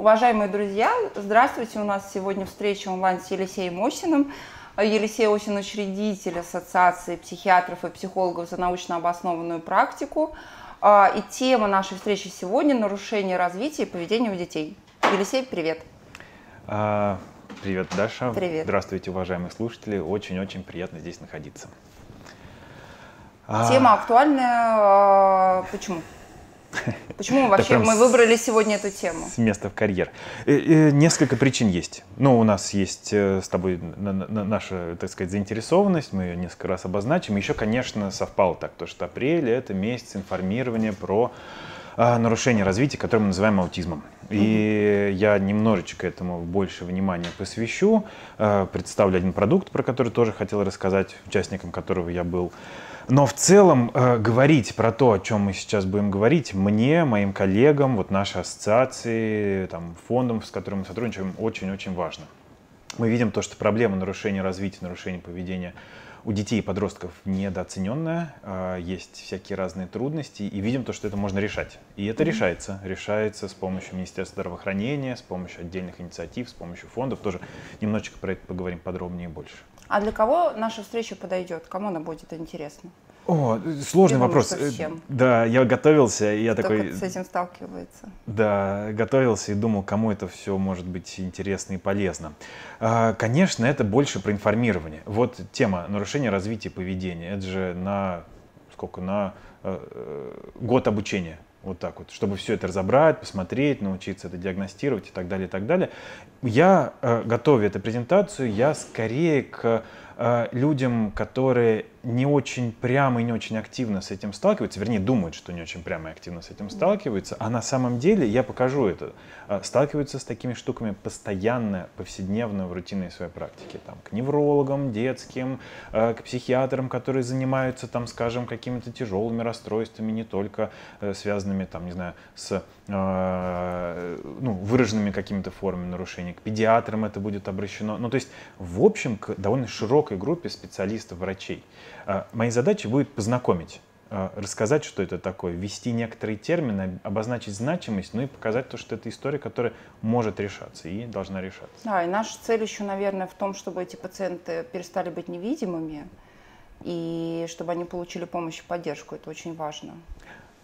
Уважаемые друзья, здравствуйте. У нас сегодня встреча онлайн с Елисеем Осиным. Елисей Осин – учредитель Ассоциации психиатров и психологов за научно обоснованную практику. А, и тема нашей встречи сегодня – нарушение развития и поведения у детей. Елисей, привет. А, привет, Даша. Привет. Здравствуйте, уважаемые слушатели. Очень-очень приятно здесь находиться. Тема актуальная. А, почему? Почему вообще мы выбрали сегодня эту тему? С места в карьер. Э, э, несколько причин есть. Ну, у нас есть э, с тобой наша, так сказать, заинтересованность, мы ее несколько раз обозначим. Еще, конечно, совпало так, то, что апрель – это месяц информирования про а, нарушение развития, которое мы называем аутизмом. И я немножечко этому больше внимания посвящу. Представлю один продукт, про который тоже хотел рассказать, участником которого я был. Но в целом э, говорить про то, о чем мы сейчас будем говорить, мне, моим коллегам, вот нашей ассоциации, там, фондам, с которыми мы сотрудничаем, очень-очень важно. Мы видим то, что проблема нарушения развития, нарушения поведения у детей и подростков недооцененная, э, есть всякие разные трудности, и видим то, что это можно решать. И это mm-hmm. решается. Решается с помощью Министерства здравоохранения, с помощью отдельных инициатив, с помощью фондов. Тоже немножечко про это поговорим подробнее и больше. А для кого наша встреча подойдет? Кому она будет интересна? О, сложный я вопрос. Думаю. Да, я готовился, и я Кто такой... с этим сталкивается. Да, готовился и думал, кому это все может быть интересно и полезно. А, конечно, это больше про информирование. Вот тема нарушения развития поведения. Это же на сколько? На э, э, год обучения вот так вот, чтобы все это разобрать, посмотреть, научиться это диагностировать и так далее, и так далее. Я, э, готовя эту презентацию, я скорее к э, людям, которые не очень прямо и не очень активно с этим сталкиваются, вернее, думают, что не очень прямо и активно с этим сталкиваются, а на самом деле, я покажу это, э, сталкиваются с такими штуками постоянно, повседневно в рутинной своей практике. Там, к неврологам детским, э, к психиатрам, которые занимаются, там, скажем, какими-то тяжелыми расстройствами, не только э, связанными, там, не знаю, с ну, выраженными какими-то формами нарушений, к педиатрам это будет обращено. Ну, то есть, в общем, к довольно широкой группе специалистов, врачей. А, моей задачей будет познакомить, а, рассказать, что это такое, ввести некоторые термины, обозначить значимость, ну и показать то, что это история, которая может решаться и должна решаться. Да, и наша цель еще, наверное, в том, чтобы эти пациенты перестали быть невидимыми и чтобы они получили помощь и поддержку. Это очень важно.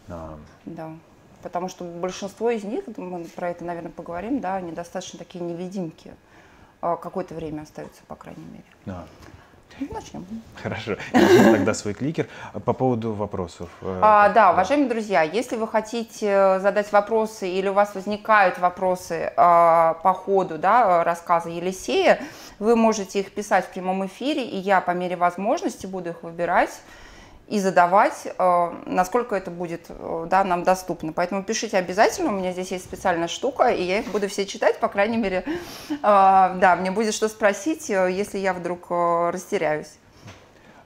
Да. да. Потому что большинство из них, мы про это, наверное, поговорим, да, они достаточно такие невидимки. А, какое-то время остаются, по крайней мере. Да. Начнем. Хорошо. Тогда свой кликер. По поводу вопросов. Э, а, да, уважаемые друзья, если вы хотите э, задать вопросы или у вас возникают вопросы а, по ходу да, рассказа Елисея, вы можете их писать в прямом эфире, и я по мере возможности буду их выбирать и задавать, э, насколько это будет э, да, нам доступно. Поэтому пишите обязательно, у меня здесь есть специальная штука, и я их буду все читать, по крайней мере, э, да, мне будет что спросить, если я вдруг растеряюсь.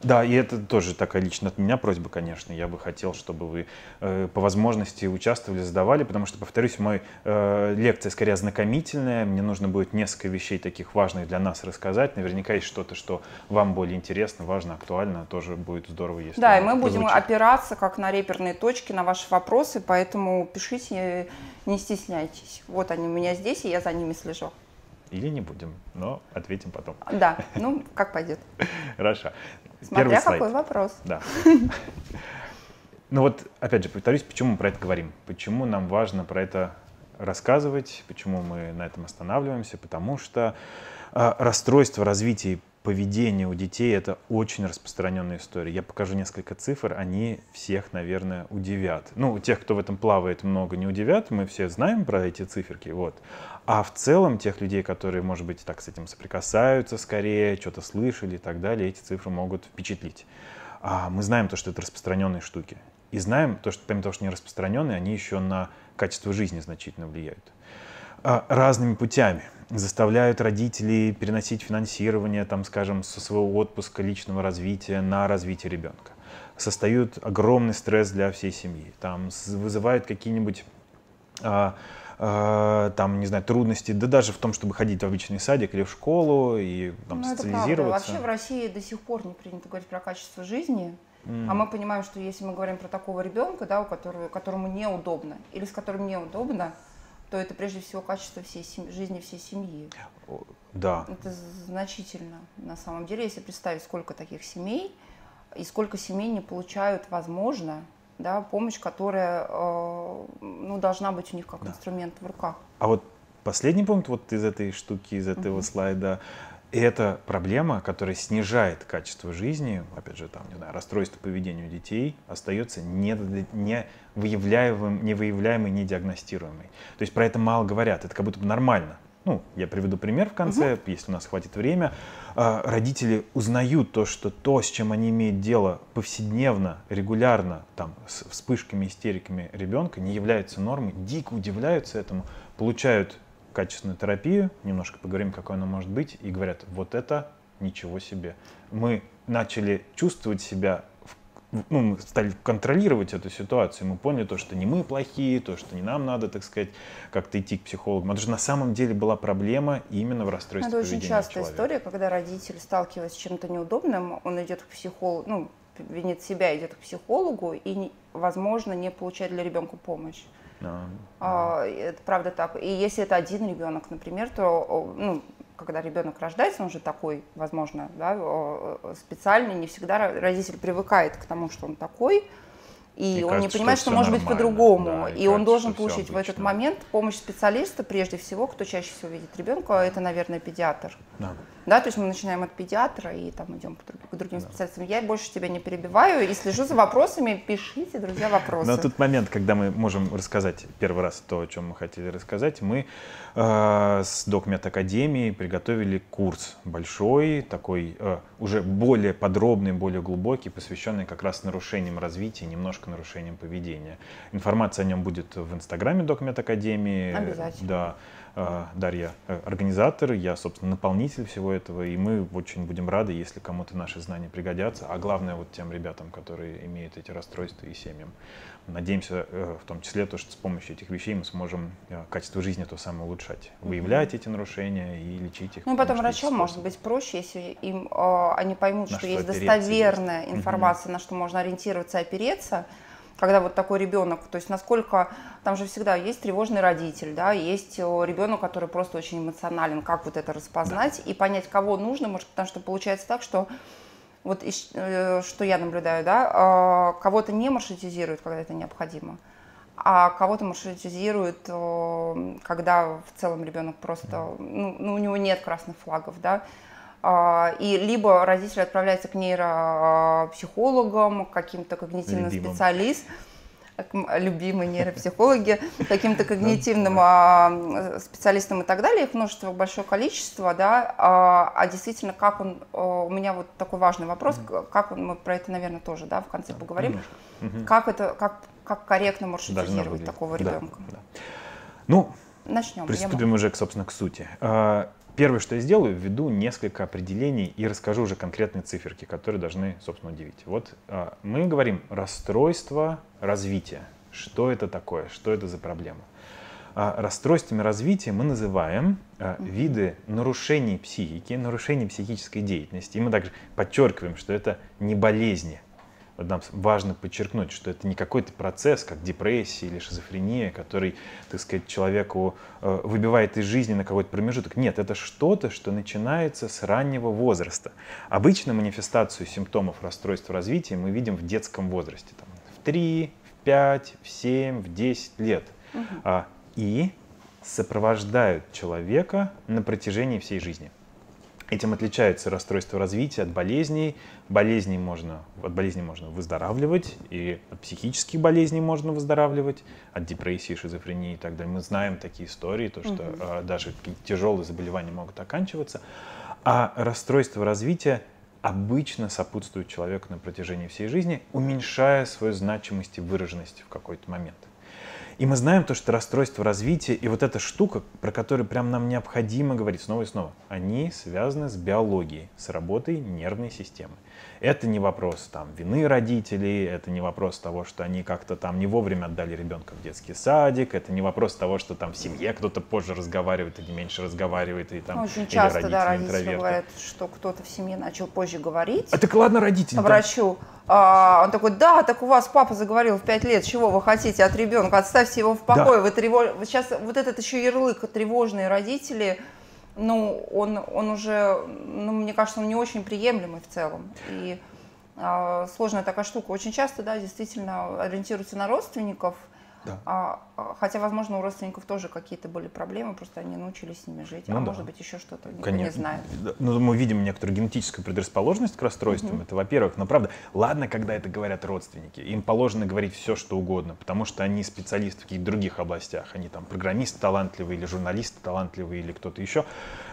Да, и это тоже такая лично от меня просьба, конечно. Я бы хотел, чтобы вы э, по возможности участвовали, задавали, потому что, повторюсь, моя э, лекция скорее ознакомительная. Мне нужно будет несколько вещей таких важных для нас рассказать. Наверняка есть что-то, что вам более интересно, важно, актуально. Тоже будет здорово, если Да, и мы будем опираться как на реперные точки, на ваши вопросы, поэтому пишите, не стесняйтесь. Вот они у меня здесь, и я за ними слежу. Или не будем, но ответим потом. Да, ну, как пойдет. Хорошо. Смотря Первый слайд. какой вопрос. Да. Ну вот, опять же, повторюсь, почему мы про это говорим? Почему нам важно про это рассказывать? Почему мы на этом останавливаемся? Потому что э, расстройство развития поведения у детей это очень распространенная история. Я покажу несколько цифр, они всех, наверное, удивят. Ну, тех, кто в этом плавает много, не удивят, мы все знаем про эти циферки, вот. А в целом тех людей, которые, может быть, так с этим соприкасаются скорее, что-то слышали и так далее, эти цифры могут впечатлить. А мы знаем то, что это распространенные штуки. И знаем то, что помимо того, что они распространенные, они еще на качество жизни значительно влияют. А, разными путями заставляют родителей переносить финансирование, там, скажем, со своего отпуска личного развития на развитие ребенка. Создают огромный стресс для всей семьи. Там вызывают какие-нибудь а, э, там, не знаю, трудности, да даже в том, чтобы ходить в обычный садик или в школу и там, ну, социализироваться. Вообще в России до сих пор не принято говорить про качество жизни. Mm. А мы понимаем, что если мы говорим про такого ребенка, да, у которого, которому неудобно, или с которым неудобно, то это прежде всего качество всей семьи, жизни всей семьи. Да. Это значительно на самом деле, если представить, сколько таких семей и сколько семей не получают, возможно, да, помощь, которая э, ну, должна быть у них как да. инструмент в руках. А вот последний пункт вот из этой штуки, из этого угу. слайда, это проблема, которая снижает качество жизни, опять же, там, не знаю, расстройство поведения у детей остается не, не выявляемым, не выявляемой, не диагностируемой. То есть про это мало говорят, это как будто бы нормально. Ну, я приведу пример в конце, угу. если у нас хватит времени. А, родители узнают то, что то, с чем они имеют дело повседневно, регулярно, там, с вспышками, истериками ребенка, не является нормой, дико удивляются этому, получают качественную терапию, немножко поговорим, какой она может быть, и говорят, вот это ничего себе. Мы начали чувствовать себя ну, мы стали контролировать эту ситуацию, мы поняли то, что не мы плохие, то, что не нам надо, так сказать, как-то идти к психологу. Это же на самом деле была проблема именно в расстройстве Это очень частая человека. история, когда родитель, сталкиваясь с чем-то неудобным, он идет к психологу, ну, винит себя, идет к психологу и, возможно, не получает для ребенка помощь. А, а, это правда так. И если это один ребенок, например, то ну, когда ребенок рождается, он же такой, возможно, да, специальный, не всегда родитель привыкает к тому, что он такой, и, и он кажется, не понимает, что, что может быть по-другому. Да, и, и кажется, он должен получить в этот момент помощь специалиста, прежде всего, кто чаще всего видит ребенка, это, наверное, педиатр. Да. Да, то есть мы начинаем от педиатра и там идем к, друг, к другим да. специалистам. Я больше тебя не перебиваю и слежу за вопросами. Пишите, друзья, вопросы. Но тот момент, когда мы можем рассказать первый раз то, о чем мы хотели рассказать, мы э, с Докмет Академией приготовили курс большой, такой э, уже более подробный, более глубокий, посвященный как раз нарушениям развития, немножко нарушениям поведения. Информация о нем будет в инстаграме Докмет Академии. Обязательно. Да. А, Дарья э, организатор, я, собственно, наполнитель всего этого, и мы очень будем рады, если кому-то наши знания пригодятся, а главное вот тем ребятам, которые имеют эти расстройства и семьям. Надеемся, э, в том числе, то, что с помощью этих вещей мы сможем э, качество жизни то самое улучшать, выявлять эти нарушения и лечить их. Ну потом врачам может быть проще, если им э, они поймут, что, что есть достоверная есть. информация, на что можно ориентироваться и опереться, когда вот такой ребенок, то есть насколько, там же всегда есть тревожный родитель, да, есть э, ребенок, который просто очень эмоционален, как вот это распознать да. и понять, кого нужно, может, потому что получается так, что вот э, что я наблюдаю, да, а, кого-то не маршрутизируют, когда это необходимо, а кого-то маршрутизируют, э, когда в целом ребенок просто, ну, ну, у него нет красных флагов, да, и либо родитель отправляется к нейропсихологам, к каким-то когнитивным Любимым. специалистам, любимые нейропсихологи, каким-то когнитивным а, специалистам и так далее, их множество, большое количество, да, а, а действительно, как он, у меня вот такой важный вопрос, как он, мы про это, наверное, тоже, да, в конце поговорим, как это, как, как корректно маршрутизировать такого ребенка. Ну, Начнем. Приступим уже, собственно, к сути. Первое, что я сделаю, введу несколько определений и расскажу уже конкретные циферки, которые должны, собственно, удивить. Вот а, мы говорим расстройство развития. Что это такое? Что это за проблема? А, расстройствами развития мы называем а, виды нарушений психики, нарушений психической деятельности. И мы также подчеркиваем, что это не болезни, нам важно подчеркнуть, что это не какой-то процесс, как депрессия или шизофрения, который, так сказать, человеку э, выбивает из жизни на какой-то промежуток. Нет, это что-то, что начинается с раннего возраста. Обычно манифестацию симптомов расстройства развития мы видим в детском возрасте, там, в 3, в 5, в 7, в 10 лет. Угу. И сопровождают человека на протяжении всей жизни. Этим отличается расстройство развития от болезней. Болезни можно, от болезней можно выздоравливать, и от психических болезней можно выздоравливать, от депрессии, шизофрении и так далее. Мы знаем такие истории, то, что угу. э, даже тяжелые заболевания могут оканчиваться. А расстройство развития обычно сопутствует человеку на протяжении всей жизни, уменьшая свою значимость и выраженность в какой-то момент. И мы знаем то, что расстройство развития и вот эта штука, про которую прям нам необходимо говорить снова и снова, они связаны с биологией, с работой нервной системы. Это не вопрос там вины родителей, это не вопрос того, что они как-то там не вовремя отдали ребенка в детский садик, это не вопрос того, что там в семье кто-то позже разговаривает или меньше разговаривает, и там Очень часто, родители да, родители говорят, что кто-то в семье начал позже говорить. А так ладно родители. Врачу. Да А, он такой, да, так у вас папа заговорил в 5 лет, чего вы хотите от ребенка, отставьте его в покое, да. вы тревож... Сейчас вот этот еще ярлык тревожные родители, ну, он, он уже, ну, мне кажется, он не очень приемлемый в целом. И а, сложная такая штука. Очень часто, да, действительно ориентируются на родственников – да. А, а, хотя, возможно, у родственников тоже какие-то были проблемы, просто они научились с ними жить, ну, а да. может быть еще что-то, никто не знает. Ну, мы видим некоторую генетическую предрасположенность к расстройствам, угу. это во-первых, но правда, ладно, когда это говорят родственники, им положено говорить все, что угодно, потому что они специалисты в каких-то других областях, они там программисты талантливые или журналисты талантливые или кто-то еще,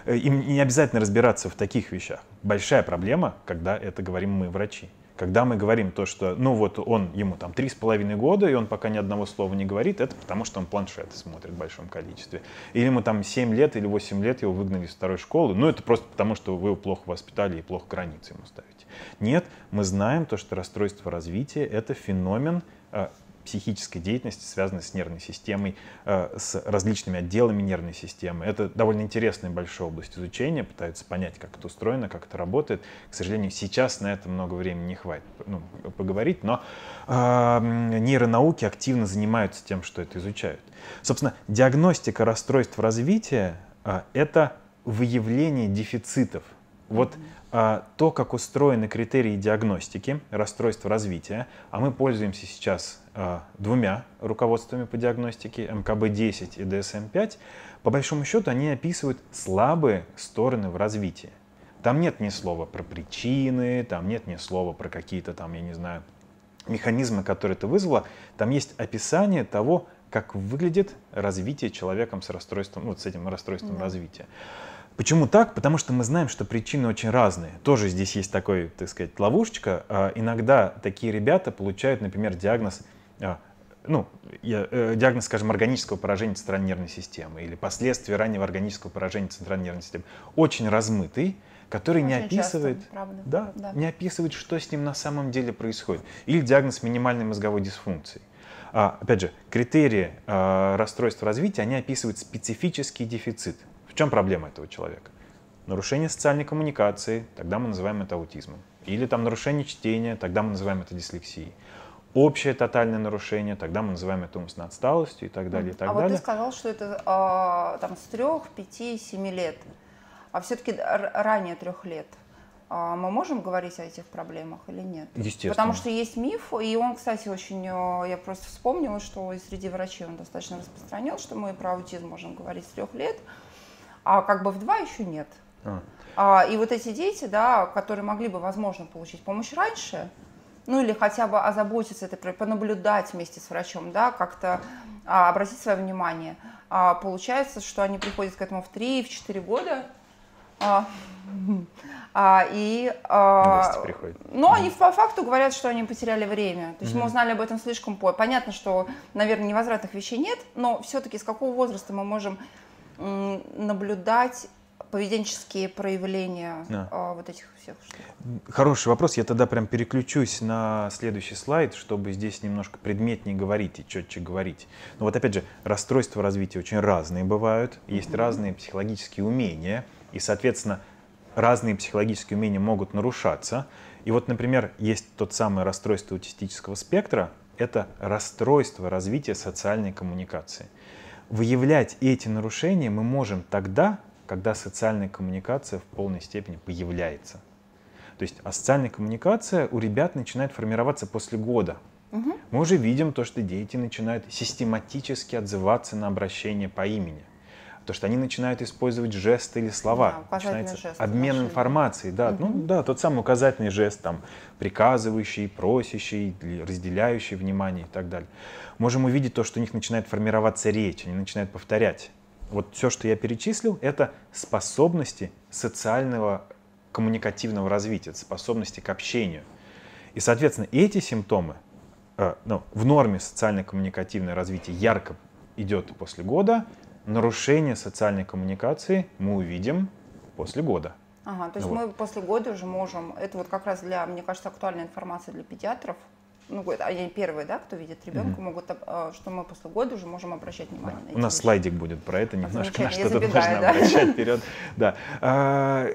э, им не обязательно разбираться в таких вещах. Большая проблема, когда это говорим мы, врачи. Когда мы говорим то, что, ну вот он, ему там три с половиной года, и он пока ни одного слова не говорит, это потому что он планшеты смотрит в большом количестве. Или ему там 7 лет или 8 лет его выгнали из второй школы, ну это просто потому, что вы его плохо воспитали и плохо границы ему ставите. Нет, мы знаем то, что расстройство развития — это феномен а, психической деятельности, связанной с нервной системой, э, с различными отделами нервной системы. Это довольно интересная большая область изучения, пытаются понять, как это устроено, как это работает. К сожалению, сейчас на это много времени не хватит ну, поговорить, но э, нейронауки активно занимаются тем, что это изучают. Собственно, диагностика расстройств развития э, — это выявление дефицитов. Вот mm-hmm то, как устроены критерии диагностики расстройства развития, а мы пользуемся сейчас а, двумя руководствами по диагностике, МКБ-10 и DSM-5, по большому счету они описывают слабые стороны в развитии. Там нет ни слова про причины, там нет ни слова про какие-то там, я не знаю, механизмы, которые это вызвало. Там есть описание того, как выглядит развитие человеком с расстройством, ну, вот с этим расстройством да. развития. Почему так? Потому что мы знаем, что причины очень разные. Тоже здесь есть такой, так сказать, ловушечка. А, иногда такие ребята получают, например, диагноз, а, ну, э, диагноз, скажем, органического поражения центральной нервной системы или последствия раннего органического поражения центральной нервной системы. Очень размытый, который Очень не описывает, часто, да, да. не описывает, что с ним на самом деле происходит. Или диагноз минимальной мозговой дисфункции. А, опять же, критерии а, расстройства развития, они описывают специфический дефицит чем проблема этого человека? Нарушение социальной коммуникации, тогда мы называем это аутизмом. Или там нарушение чтения, тогда мы называем это дислексией. Общее тотальное нарушение, тогда мы называем это умственной отсталостью и так далее. И так а далее. вот ты сказал, что это а, там с трех, пяти, семи лет, а все-таки ранее трех лет. А мы можем говорить о этих проблемах или нет? Естественно. Потому что есть миф, и он, кстати, очень, э, я просто вспомнила, что и среди врачей он достаточно распространен, что мы про аутизм можем говорить с трех лет а как бы в два еще нет. А. А, и вот эти дети, да, которые могли бы, возможно, получить помощь раньше, ну или хотя бы озаботиться этой, понаблюдать вместе с врачом, да, как-то а, обратить свое внимание. А, получается, что они приходят к этому в 3-4 года, а, а, и, а, ну, они по факту говорят, что они потеряли время. То есть mm-hmm. мы узнали об этом слишком поздно. Понятно, что, наверное, невозвратных вещей нет, но все-таки с какого возраста мы можем наблюдать поведенческие проявления да. а, вот этих всех штук? Хороший вопрос. Я тогда прям переключусь на следующий слайд, чтобы здесь немножко предметнее говорить и четче говорить. Но вот опять же, расстройства развития очень разные бывают, есть mm-hmm. разные психологические умения, и, соответственно, разные психологические умения могут нарушаться. И вот, например, есть тот самый расстройство аутистического спектра, это расстройство развития социальной коммуникации. Выявлять эти нарушения мы можем тогда, когда социальная коммуникация в полной степени появляется. То есть а социальная коммуникация у ребят начинает формироваться после года. Угу. Мы уже видим то, что дети начинают систематически отзываться на обращение по имени. То, что они начинают использовать жесты или слова, да, начинается жест, обмен нашли. информацией, да, угу. ну да, тот самый указательный жест, там, приказывающий, просящий, разделяющий внимание и так далее. Можем увидеть то, что у них начинает формироваться речь, они начинают повторять. Вот все, что я перечислил, это способности социального коммуникативного развития, способности к общению. И, соответственно, эти симптомы э, ну, в норме социально-коммуникативное развитие ярко идет после года, нарушение социальной коммуникации мы увидим после года. Ага, то есть вот. мы после года уже можем, это вот как раз для, мне кажется, актуальная информация для педиатров, ну, они первые, да, кто видит ребенка, mm-hmm. могут, а, что мы после года уже можем обращать внимание да. на У нас вещи. слайдик будет про это, немножко а, на что-то нужно да? обращать вперед. Да. А,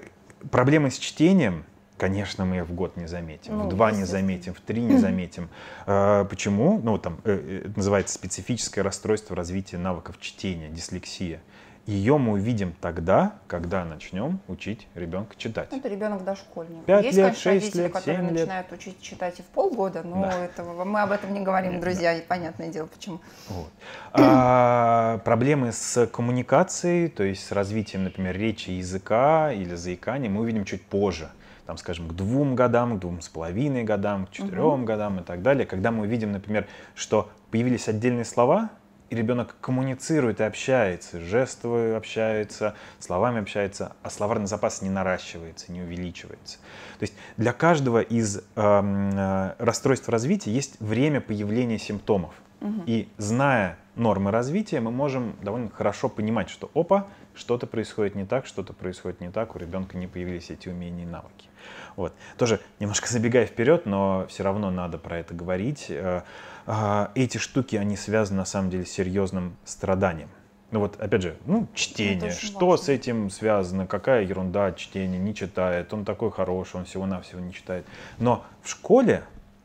проблемы с чтением, Конечно, мы их в год не заметим, ну, в два не заметим, в три не заметим. А, почему? Ну, там, э, это называется специфическое расстройство развития навыков чтения, дислексия. Ее мы увидим тогда, когда начнем учить ребенка читать. Это ребенок дошкольник. Пять Есть, лет, конечно, шесть родители, лет, которые лет. начинают учить читать и в полгода, но Да. этого, мы об этом не говорим, Нет, друзья, и понятное дело, почему. Вот. А, проблемы с коммуникацией, то есть с развитием, например, речи языка или заикания, мы увидим чуть позже. Там, скажем, к двум годам, к двум с половиной годам, к четырем годам и так далее. Когда мы увидим, например, что появились отдельные слова, и ребенок коммуницирует и общается, жестовый общается, словами общается, а словарный запас не наращивается, не увеличивается. То есть для каждого из эм, э, расстройств развития есть время появления симптомов. И зная нормы развития, мы можем довольно хорошо понимать, что опа, что-то происходит не так, что-то происходит не так, у ребенка не появились эти умения и навыки. Вот. Тоже немножко забегая вперед, но все равно надо про это говорить. Э, э, Эти штуки, они связаны на самом деле с серьезным страданием. Ну вот, опять же, ну, чтение. Что важно. с этим связано? Какая ерунда чтение? Не читает. Он такой хороший, он всего-навсего не читает. Но в школе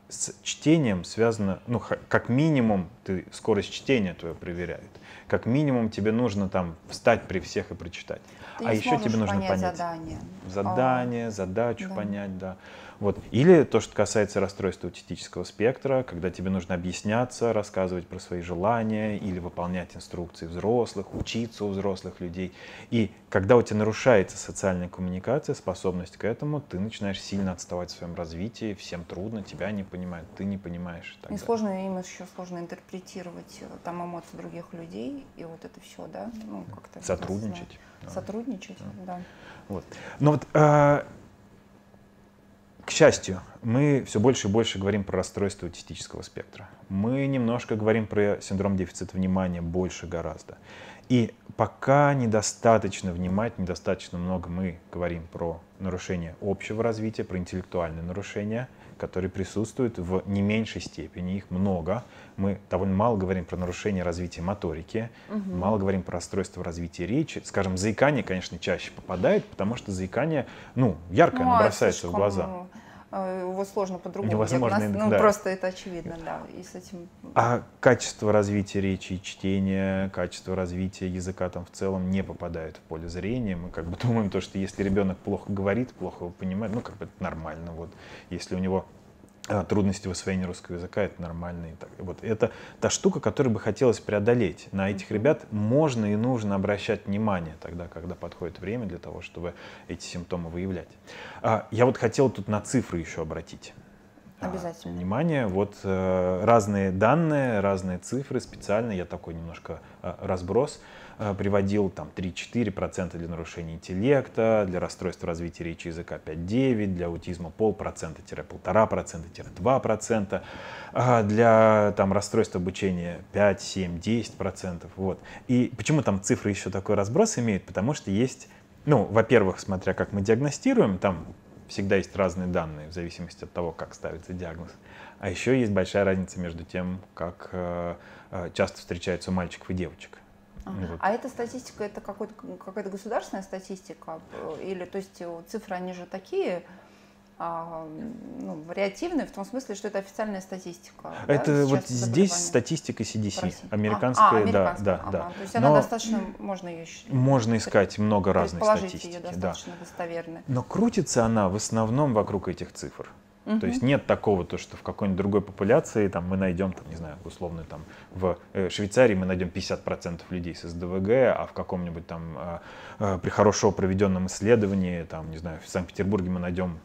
с чтением связано, ну, как минимум, ты скорость чтения твою проверяют. Как минимум тебе нужно там встать при всех и прочитать. Ты а еще тебе нужно понять понять задание. задание, задачу да. понять, да. Вот. Или то, что касается расстройства аутистического спектра, когда тебе нужно объясняться, рассказывать про свои желания или выполнять инструкции взрослых, учиться у взрослых людей. И когда у тебя нарушается социальная коммуникация, способность к этому, ты начинаешь сильно отставать в своем развитии, всем трудно, тебя не понимают, ты не понимаешь. и И сложно им еще сложно интерпретировать э, там эмоции других людей и вот это все, да, ну как-то Сотрудничать. сотрудничать, да. Вот. Но вот, э, к счастью, мы все больше и больше говорим про расстройство аутистического спектра. Мы немножко говорим про синдром дефицита внимания, больше гораздо. И пока недостаточно внимать, недостаточно много мы говорим про нарушение общего развития, про интеллектуальные нарушения, которые присутствуют в не меньшей степени, их много. Мы довольно мало говорим про нарушение развития моторики, мало говорим про расстройство развития речи. Скажем, заикание, конечно, чаще попадает, потому что заикание, ну, яркое, Ну, оно а бросается в глаза. э, Его сложно по-другому Невозможно, диагноз- Ну, да. просто это очевидно, да. И с этим А качество развития речи и чтения, качество развития языка там в целом не попадает в поле зрения. Мы как бы думаем то, что если ребенок плохо говорит, плохо его понимает, ну как бы это нормально. Вот. Если у него трудности в освоении русского языка, это нормально. И так. Вот это та штука, которую бы хотелось преодолеть. На этих ребят можно и нужно обращать внимание тогда, когда подходит время для того, чтобы эти симптомы выявлять. А, я вот хотел тут на цифры еще обратить а, Обязательно. внимание. Вот э, разные данные, разные цифры. Специально я такой немножко э, разброс приводил. Там 3-4% для нарушения интеллекта, для расстройства развития речи языка 5-9, для аутизма полпроцента-полтора-2%, а для там, расстройства обучения 5, 7, 10%. Вот. И почему там цифры еще такой разброс имеют? Потому что есть ну, во-первых, смотря как мы диагностируем, там всегда есть разные данные в зависимости от того, как ставится диагноз. А еще есть большая разница между тем, как э, э, часто встречаются у мальчиков и девочек. А, Ну вот. А эта статистика, это какая-то государственная статистика? Или, то есть, э, цифры, они же такие, а, ну, вариативные, в том смысле, что это официальная статистика. да, Это вот частых здесь статистика CDC? А, американская, а, да, американская, да, ага. да. То есть она Но достаточно, можно ее можно искать много разной предположить статистики. ее да. достоверной. Но крутится она в основном вокруг этих цифр. То есть нет такого, то, что в какой-нибудь другой популяции там, мы найдем, там, не знаю, условно, там, в э, Швейцарии мы найдем 50% людей с СДВГ, а в каком-нибудь там, э, э, при хорошо проведенном исследовании, там, не знаю, в Санкт-Петербурге мы найдем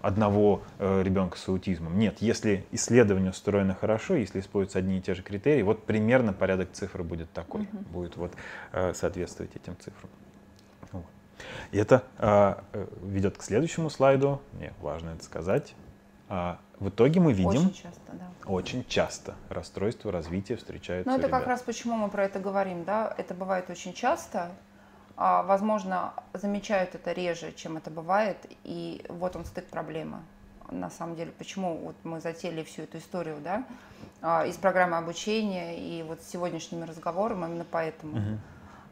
одного э, ребенка с аутизмом. Нет, если исследование устроено хорошо, если используются одни и те же критерии, вот примерно порядок цифр будет такой, будет вот э, соответствовать этим цифрам. Вот. И это э, ведет к следующему слайду. Мне важно это сказать. А, в итоге мы видим Очень часто, да. очень часто расстройства развития встречаются. Ну, это как ребят. раз почему мы про это говорим, да, это бывает очень часто, а, возможно, замечают это реже, чем это бывает, и вот он стык проблемы. На самом деле, почему вот мы затеяли всю эту историю, да, а, из программы обучения и вот с сегодняшними разговорами именно поэтому. Мгм.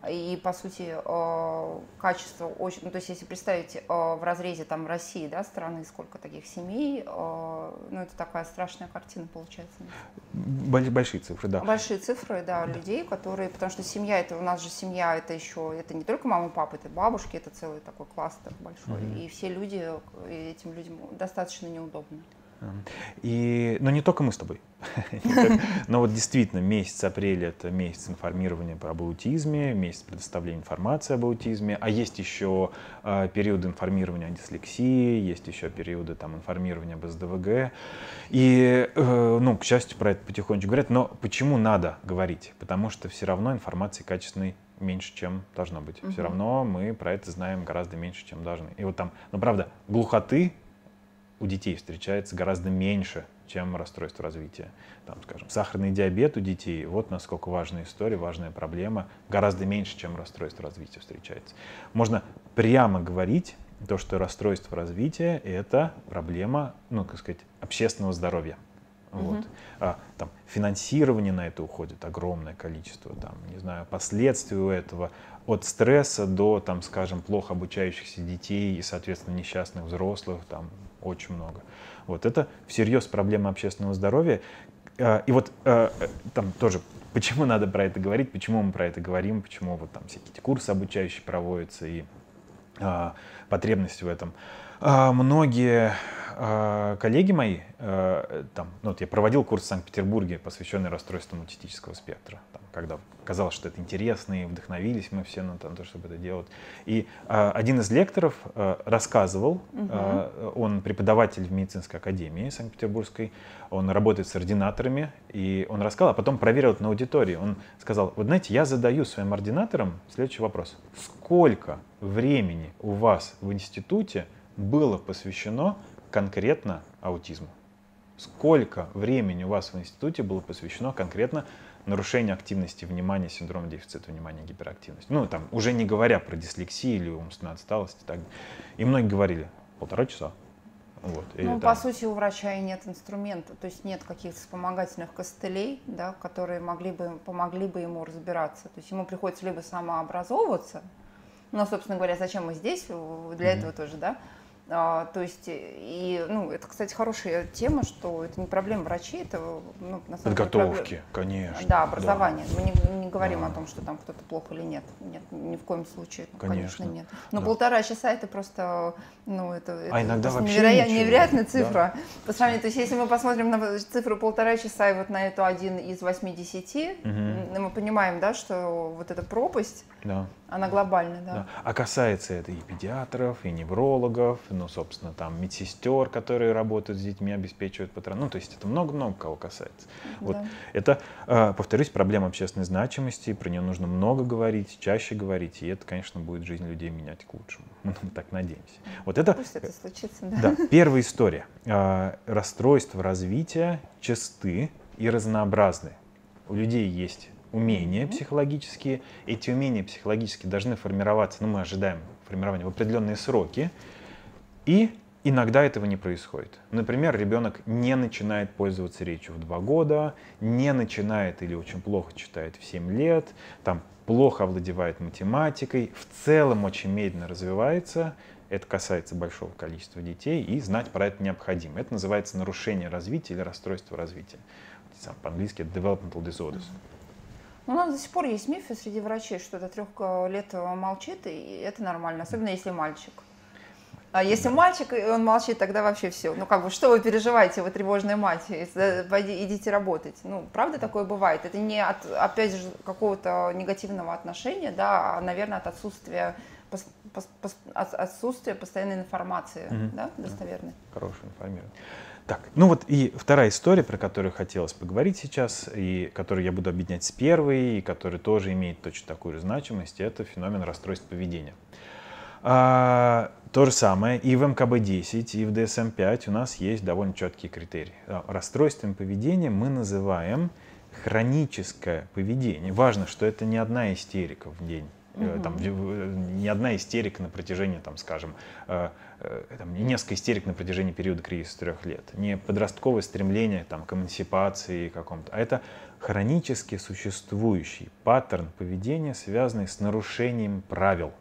И, по сути, э, качество очень... Ну, то есть, если представить э, в разрезе там России, да, страны, сколько таких семей, э, ну, это такая страшная картина получается. Большие цифры, да. Большие цифры, да, да, людей, которые... Потому что семья, это у нас же семья, это еще... Это не только мама, папа, это бабушки, это целый такой кластер большой. Mm-hmm. И все люди, этим людям достаточно неудобно. И, но не только мы с тобой. Но вот действительно месяц апрель это месяц информирования об аутизме, месяц предоставления информации об аутизме, а есть еще э, периоды информирования о дислексии, есть еще периоды там информирования об СДВГ. И, э, ну, к счастью, про это потихонечку говорят. Но почему надо говорить? Потому что все равно информации качественной меньше, чем должно быть. Угу. Все равно мы про это знаем гораздо меньше, чем должны. И вот там, ну правда, глухоты у детей встречается гораздо меньше, чем расстройство развития. Там, скажем, сахарный диабет у детей, вот насколько важная история, важная проблема, гораздо меньше, чем расстройство развития встречается. Можно прямо говорить, то, что расстройство развития – это проблема, ну, как сказать, общественного здоровья. Вот. Угу. А, там, финансирование на это уходит огромное количество, там, не знаю, последствий у этого, от стресса до, там, скажем, плохо обучающихся детей и, соответственно, несчастных взрослых, там, очень много. Вот это всерьез проблема общественного здоровья. А, и вот а, там тоже, почему надо про это говорить, почему мы про это говорим, почему вот там всякие эти курсы обучающие проводятся и а, потребности в этом. Многие коллеги мои, там, ну, вот я проводил курс в Санкт-Петербурге, посвященный расстройствам аутистического спектра. Там, когда казалось, что это интересно, и вдохновились мы все на то, чтобы это делать. И э, один из лекторов э, рассказывал, угу. э, он преподаватель в медицинской академии Санкт-Петербургской, он работает с ординаторами, и он рассказал, а потом проверил это на аудитории. Он сказал, вот знаете, я задаю своим ординаторам следующий вопрос. Сколько времени у вас в институте было посвящено конкретно аутизму? Сколько времени у вас в институте было посвящено конкретно нарушение активности внимания, синдром дефицита внимания, гиперактивность. Ну, там, уже не говоря про дислексию или умственную отсталость. И, так. и многие говорили, полтора часа. Вот, ну, по сути, у врача и нет инструмента, то есть нет каких-то вспомогательных костылей, да, которые могли бы, помогли бы ему разбираться. То есть ему приходится либо самообразовываться, но, собственно говоря, зачем мы здесь, для mm-hmm. этого тоже, да, а, то есть, и, ну, это, кстати, хорошая тема, что это не проблема врачей, это, ну, на самом Подготовки, деле, конечно. Да, образование. Да. Мы не, не говорим да. о том, что там кто-то плохо или нет. Нет, ни в коем случае, ну, конечно. конечно, нет. Но да. полтора часа это просто, ну, это, а это иногда вообще невероятно, невероятная цифра. Да. По сравнению, то есть, если мы посмотрим на цифру полтора часа и вот на эту один из 80, угу. мы понимаем, да, что вот эта пропасть, да. Она глобальная, да. да. А касается это и педиатров, и неврологов, ну, собственно, там медсестер, которые работают с детьми, обеспечивают патрон. Ну, то есть это много-много кого касается. Да. Вот это, а, повторюсь, проблема общественной значимости, про нее нужно много говорить, чаще говорить, и это, конечно, будет жизнь людей менять к лучшему. Мы так надеемся. Вот это, Пусть это случится, да. Да, первая история. А, расстройства развития часты и разнообразны. У людей есть умения психологические. Эти умения психологические должны формироваться, ну, мы ожидаем формирования в определенные сроки. И иногда этого не происходит. Например, ребенок не начинает пользоваться речью в 2 года, не начинает или очень плохо читает в 7 лет, там плохо овладевает математикой, в целом очень медленно развивается. Это касается большого количества детей, и знать про это необходимо. Это называется нарушение развития или расстройство развития. По-английски это developmental disorders. Ну, у нас до сих пор есть мифы среди врачей, что до трех лет молчит, и это нормально, особенно если мальчик. А если мальчик, и он молчит, тогда вообще все. Ну, как бы, что вы переживаете, вы тревожная мать, идите работать. Ну, правда такое бывает. Это не от, опять же, какого-то негативного отношения, да, а, наверное, от отсутствия отсутствия постоянной информации, угу. да, достоверной. Хорошая информирование. Так, ну вот и вторая история, про которую хотелось поговорить сейчас, и которую я буду объединять с первой, и которая тоже имеет точно такую же значимость, это феномен расстройств поведения. А, то же самое и в МКБ-10, и в DSM-5 у нас есть довольно четкие критерии. А, расстройством поведения мы называем хроническое поведение. Важно, что это не одна истерика в день. Угу. Там, не одна истерика на протяжении, там, скажем, э, э, там, не несколько истерик на протяжении периода кризиса трех лет, не подростковое стремление там, к эмансипации какому-то, а это хронически существующий паттерн поведения, связанный с нарушением правил,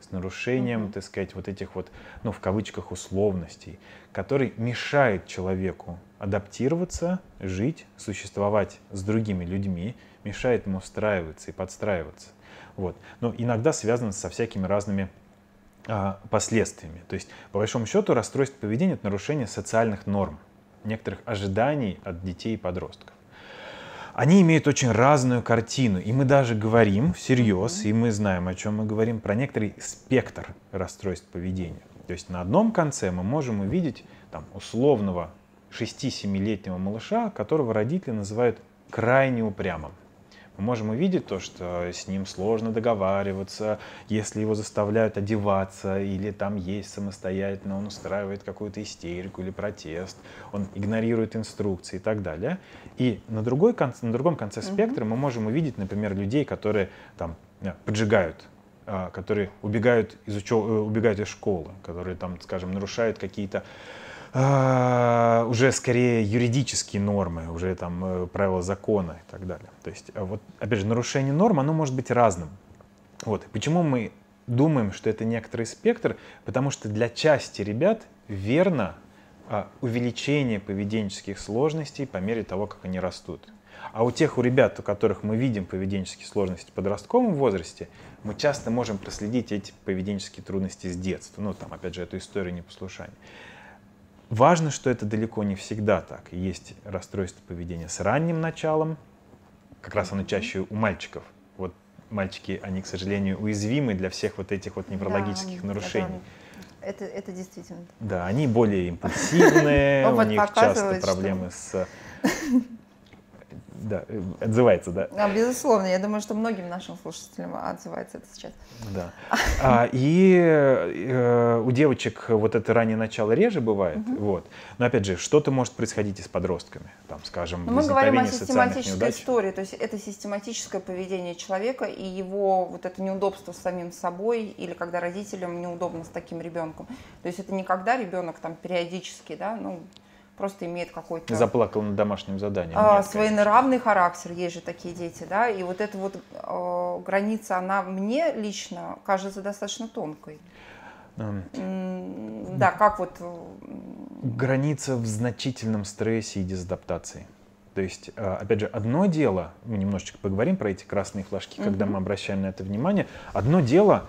с нарушением, mm-hmm. так сказать, вот этих вот, ну, в кавычках, условностей, который мешает человеку адаптироваться, жить, существовать с другими людьми, мешает ему устраиваться и подстраиваться. Вот. Но иногда связан со всякими разными а, последствиями. То есть, по большому счету, расстройство поведения — это нарушение социальных норм, некоторых ожиданий от детей и подростков. Они имеют очень разную картину, и мы даже говорим всерьез, и мы знаем, о чем мы говорим, про некоторый спектр расстройств поведения. То есть на одном конце мы можем увидеть там, условного 6-7-летнего малыша, которого родители называют крайне упрямым мы можем увидеть то, что с ним сложно договариваться, если его заставляют одеваться, или там есть самостоятельно, он устраивает какую-то истерику или протест, он игнорирует инструкции и так далее. И на, другой конце, на другом конце спектра mm-hmm. мы можем увидеть, например, людей, которые там э, поджигают а, которые убегают из, учё... Э, убегают из школы, которые там, скажем, нарушают какие-то а, уже скорее юридические нормы, уже там э, правила закона и так далее. То есть, а вот, опять же, нарушение норм, оно может быть разным. Вот. Почему мы думаем, что это некоторый спектр? Потому что для части ребят верно а, увеличение поведенческих сложностей по мере того, как они растут. А у тех у ребят, у которых мы видим поведенческие сложности в подростковом возрасте, мы часто можем проследить эти поведенческие трудности с детства. Ну, там, опять же, эту историю непослушания. Важно, что это далеко не всегда так. Есть расстройство поведения с ранним началом, как раз оно чаще у мальчиков. Вот мальчики, они, к сожалению, уязвимы для всех вот этих вот неврологических да, нарушений. Это, это действительно. Да, они более импульсивные, у них часто проблемы с да, э, отзывается, да. А, безусловно, я думаю, что многим нашим слушателям отзывается это сейчас. Да. А, и э, у девочек вот это раннее начало реже бывает, угу. вот. Но опять же, что-то может происходить и с подростками, там, скажем, Но мы говорим о систематической истории, то есть это систематическое поведение человека и его вот это неудобство с самим собой или когда родителям неудобно с таким ребенком. То есть это не когда ребенок там периодически, да, ну просто имеет какой-то... Заплакал на домашнем задании. А, Нет, своенравный характер, есть же такие дети, да, и вот эта вот э, граница, она мне лично кажется достаточно тонкой. Mm. Да, как вот... Граница в значительном стрессе и дезадаптации. То есть, опять же, одно дело, мы немножечко поговорим про эти красные флажки, mm-hmm. когда мы обращаем на это внимание. Одно дело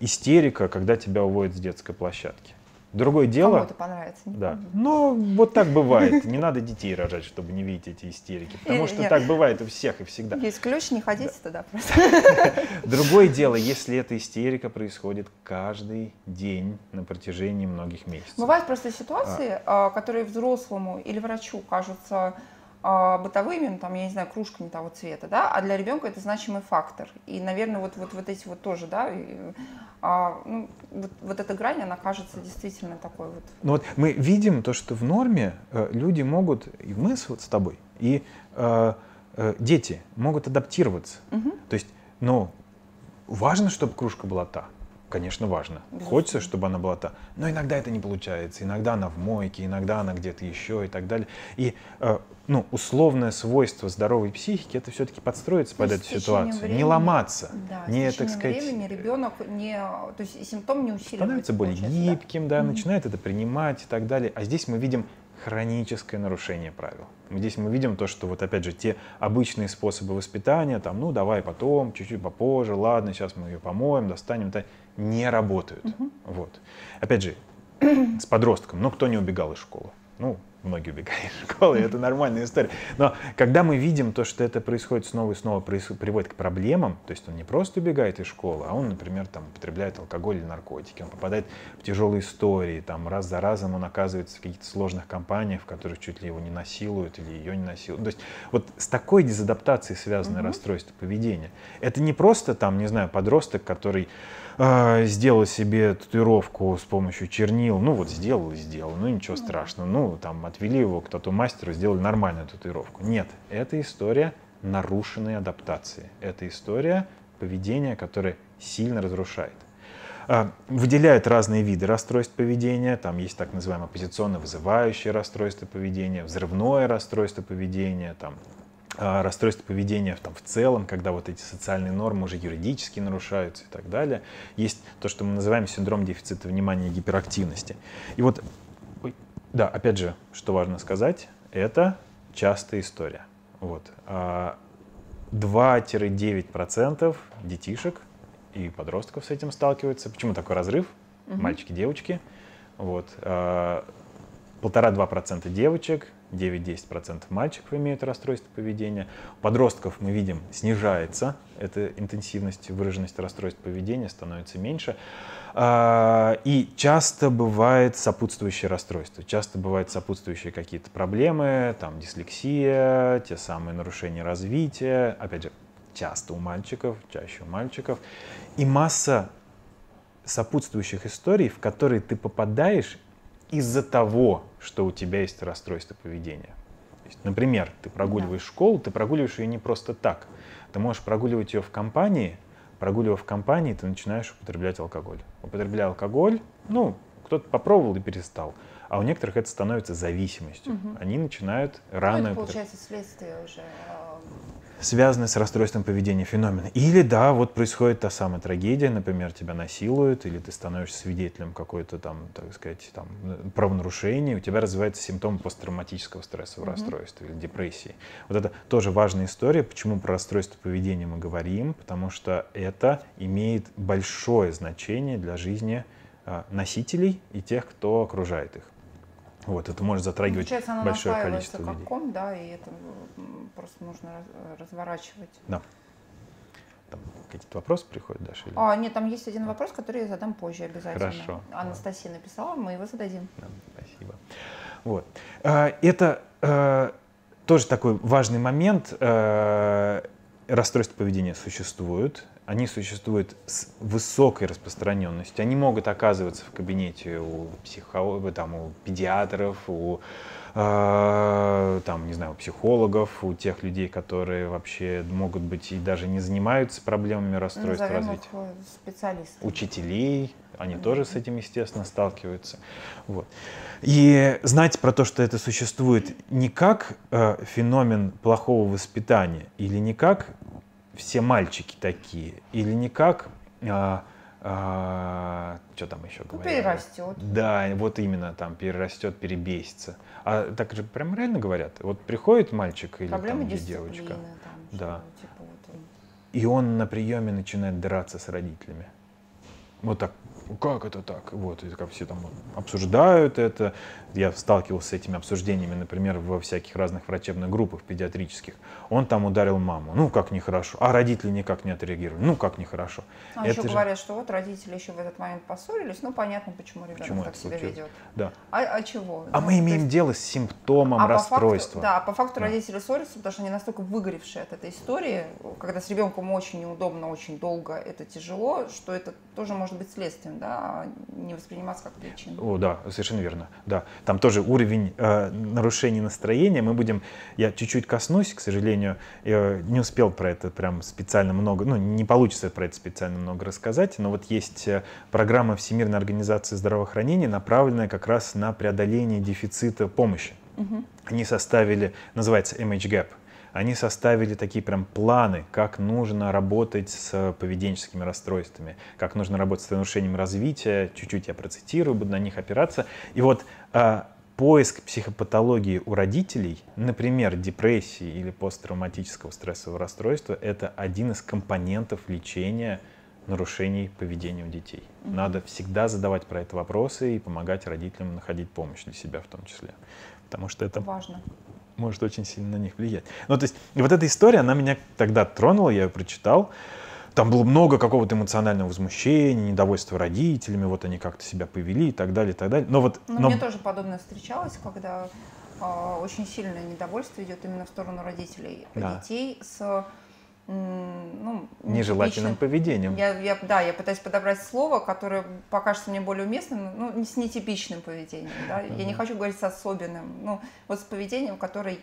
истерика, когда тебя уводят с детской площадки. Другое дело... Кому-то понравится. Да. Но вот так бывает. Не надо детей рожать, чтобы не видеть эти истерики. Потому что так бывает у всех и всегда. Есть ключ, не ходите туда просто. Другое дело, если эта истерика происходит каждый день на протяжении многих месяцев. Бывают просто ситуации, а. которые взрослому или врачу кажутся а, бытовыми, ну, там, я не знаю, кружка не того цвета, да, а для ребенка это значимый фактор. И, наверное, вот, вот, вот эти вот тоже, да, и, а, ну, вот, вот эта грань, она кажется действительно такой вот. Ну вот мы видим то, что в норме э, люди могут, и мы с, вот с тобой, и э, э, дети могут адаптироваться. Угу. То есть, ну, важно, чтобы кружка была та конечно, важно. Безусловно. Хочется, чтобы она была та. Но иногда это не получается. Иногда она в мойке, иногда она где-то еще и так далее. И э, ну, условное свойство здоровой психики это все-таки подстроиться под эту ситуацию. Времени, не ломаться. Да, не, так сказать, времени ребенок не. То есть симптом не усиливается. Становится более гибким, да, да mm-hmm. начинает это принимать и так далее. А здесь мы видим хроническое нарушение правил. Здесь мы видим то, что вот опять же те обычные способы воспитания, там, ну давай потом, чуть-чуть попозже, ладно, сейчас мы ее помоем, достанем, это не работают. Угу. Вот. Опять же, с подростком, ну кто не убегал из школы? Ну, многие убегали из школы, это нормальная история. Но когда мы видим то, что это происходит снова и снова, приводит к проблемам, то есть он не просто убегает из школы, а он, например, там, употребляет алкоголь или наркотики, он попадает в тяжелые истории, там, раз за разом он оказывается в каких-то сложных компаниях, в которых чуть ли его не насилуют или ее не насилуют. То есть вот с такой дезадаптацией связано угу. расстройство поведения. Это не просто, там, не знаю, подросток, который э, сделал себе татуировку с помощью чернил, ну вот сделал и сделал, ну ничего страшного, ну там отвели его к тату-мастеру, сделали нормальную татуировку. Нет, это история нарушенной адаптации, это история поведения, которое сильно разрушает. Э, выделяют разные виды расстройств поведения. Там есть так называемое оппозиционно вызывающее расстройство поведения, взрывное расстройство поведения, там, а, расстройств поведения там, в целом, когда вот эти социальные нормы уже юридически нарушаются и так далее. Есть то, что мы называем синдром дефицита внимания и гиперактивности. И вот, да, опять же, что важно сказать, это частая история. Вот. 2-9% а, детишек и подростков с этим сталкиваются. Почему такой разрыв? Угу. Мальчики, девочки. Вот. А, полтора-два процента девочек, 9-10% мальчиков имеют расстройство поведения. У подростков мы видим, снижается эта интенсивность, выраженность расстройств поведения, становится меньше. А, и часто бывает сопутствующее расстройство, часто бывают сопутствующие какие-то проблемы, там дислексия, те самые нарушения развития, опять же, часто у мальчиков, чаще у мальчиков, и масса сопутствующих историй, в которые ты попадаешь из-за того, что у тебя есть расстройство поведения. Есть, например, ты прогуливаешь да. школу, ты прогуливаешь ее не просто так. Ты можешь прогуливать ее в компании, прогуливая в компании, ты начинаешь употреблять алкоголь. Употребляя алкоголь, ну, кто-то попробовал и перестал. А у некоторых это становится зависимостью. Угу. Они начинают рано... Ну, это получается следствие уже связанный с расстройством поведения феномен. Или да, вот происходит та самая трагедия, например, тебя насилуют, или ты становишься свидетелем какой-то там, так сказать, там, правонарушения, у тебя развивается симптом посттравматического стрессового mm-hmm. расстройства или депрессии. Вот это тоже важная история, почему про расстройство поведения мы говорим, потому что это имеет большое значение для жизни а, носителей и тех, кто окружает их. Вот, это может затрагивать Получается, она большое количество как людей. ком, да, и это просто нужно разворачивать. Да. Там какие-то вопросы приходят, Даша? Или... А, нет, там есть один вопрос, который я задам позже обязательно. Хорошо. Анастасия написала, мы его зададим. Да, спасибо. Вот. А, это э, тоже такой важный момент. Э, расстройства поведения существуют они существуют с высокой распространенностью. Они могут оказываться в кабинете у психологов, там, у педиатров, у э, там, не знаю, у психологов, у тех людей, которые вообще могут быть и даже не занимаются проблемами расстройств Назовем развития. Специалистов. Учителей, они mm-hmm. тоже с этим, естественно, сталкиваются. Вот. И знать про то, что это существует не как э, феномен плохого воспитания или не как все мальчики такие, или не как, а, а, что там еще говорят? Ну, перерастет. Да, вот именно там перерастет, перебесится. А так же прям реально говорят, вот приходит мальчик или Проблемы там, девочка, там, да, типа, вот и он на приеме начинает драться с родителями. Вот так как это так? Вот, и как все там обсуждают это. Я сталкивался с этими обсуждениями, например, во всяких разных врачебных группах педиатрических. Он там ударил маму. Ну, как нехорошо. А родители никак не отреагировали. Ну, как нехорошо. А это еще же... говорят, что вот родители еще в этот момент поссорились. Ну, понятно, почему ребенок почему так себя случилось? ведет. Да. А, а чего? А ну, мы имеем есть... дело с симптомом а расстройства. По факту, да, по факту да. родители ссорятся, потому что они настолько выгоревшие от этой истории, когда с ребенком очень неудобно, очень долго, это тяжело, что это тоже может быть следствием, да, не восприниматься как причину. О, да, совершенно верно. Да, там тоже уровень э, нарушений настроения. Мы будем, я чуть-чуть коснусь, к сожалению, я не успел про это прям специально много, ну, не получится про это специально много рассказать, но вот есть э, программа Всемирной организации здравоохранения, направленная как раз на преодоление дефицита помощи. Угу. Они составили, называется MHGAP, они составили такие прям планы, как нужно работать с поведенческими расстройствами, как нужно работать с нарушением развития. Чуть-чуть я процитирую, буду на них опираться. И вот а, поиск психопатологии у родителей, например, депрессии или посттравматического стрессового расстройства, это один из компонентов лечения нарушений поведения у детей. Mm-hmm. Надо всегда задавать про это вопросы и помогать родителям находить помощь для себя в том числе. Потому что это важно может очень сильно на них влиять. Ну, то есть, вот эта история, она меня тогда тронула, я ее прочитал. Там было много какого-то эмоционального возмущения, недовольства родителями, вот они как-то себя повели и так далее, и так далее. Но вот, но, но... мне тоже подобное встречалось, когда э, очень сильное недовольство идет именно в сторону родителей да. детей с ну, нежелательным поведением. Я, я, да, я пытаюсь подобрать слово, которое покажется мне более уместным, ну, с нетипичным поведением. Да? Я не хочу говорить с особенным, ну, вот с поведением, которое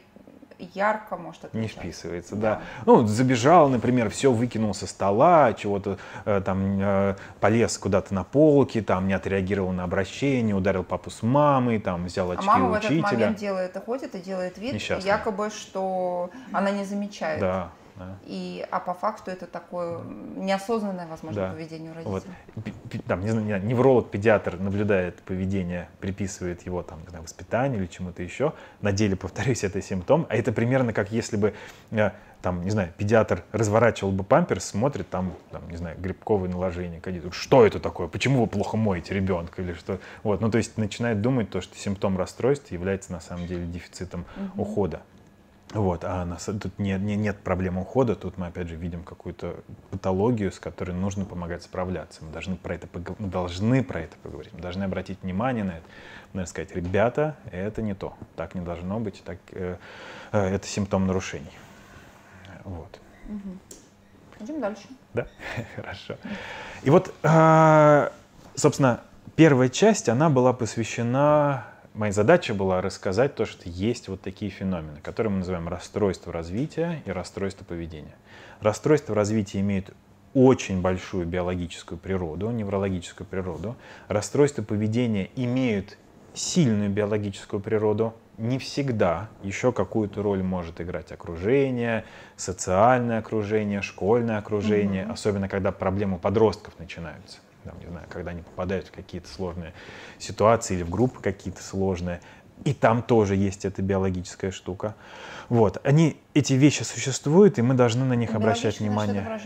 ярко может отличаться. Не вписывается, да. да. Ну, забежал, например, все выкинул со стола, чего-то э, там э, полез куда-то на полке, там не отреагировал на обращение, ударил папу с мамой, там взял очки а мама учителя. в этот момент делает, ходит и делает вид, Несчастная. якобы, что она не замечает. Да. Да. И, а по факту это такое неосознанное, возможно, да. поведение у родителей. Вот. Там, не знаю, невролог, педиатр наблюдает поведение, приписывает его там, знаю, воспитанию или чему-то еще. На деле, повторюсь, это симптом. А это примерно как если бы э, там, не знаю, педиатр разворачивал бы памперс, смотрит, там, там не знаю, грибковое наложение, что это такое, почему вы плохо моете ребенка или что. Вот, ну, то есть начинает думать то, что симптом расстройства является на самом деле дефицитом угу. ухода. Вот, а нас, тут нет, нет, нет проблемы ухода, тут мы опять же видим какую-то патологию, с которой нужно помогать справляться. Мы должны про это, мы должны про это поговорить, мы должны обратить внимание на это. Мы должны сказать, ребята, это не то, так не должно быть, так, э, э, это симптом нарушений. Вот. Угу. Идем дальше. Да, хорошо. И вот, э, собственно, первая часть, она была посвящена моя задача была рассказать то, что есть вот такие феномены, которые мы называем расстройство развития и расстройство поведения. Расстройство развития имеет очень большую биологическую природу, неврологическую природу. Расстройства поведения имеют сильную биологическую природу. Не всегда еще какую-то роль может играть окружение, социальное окружение, школьное окружение, mm-hmm. особенно когда проблемы подростков начинаются там, не знаю, когда они попадают в какие-то сложные ситуации или в группы какие-то сложные, и там тоже есть эта биологическая штука. Вот, они, эти вещи существуют, и мы должны на них обращать внимание.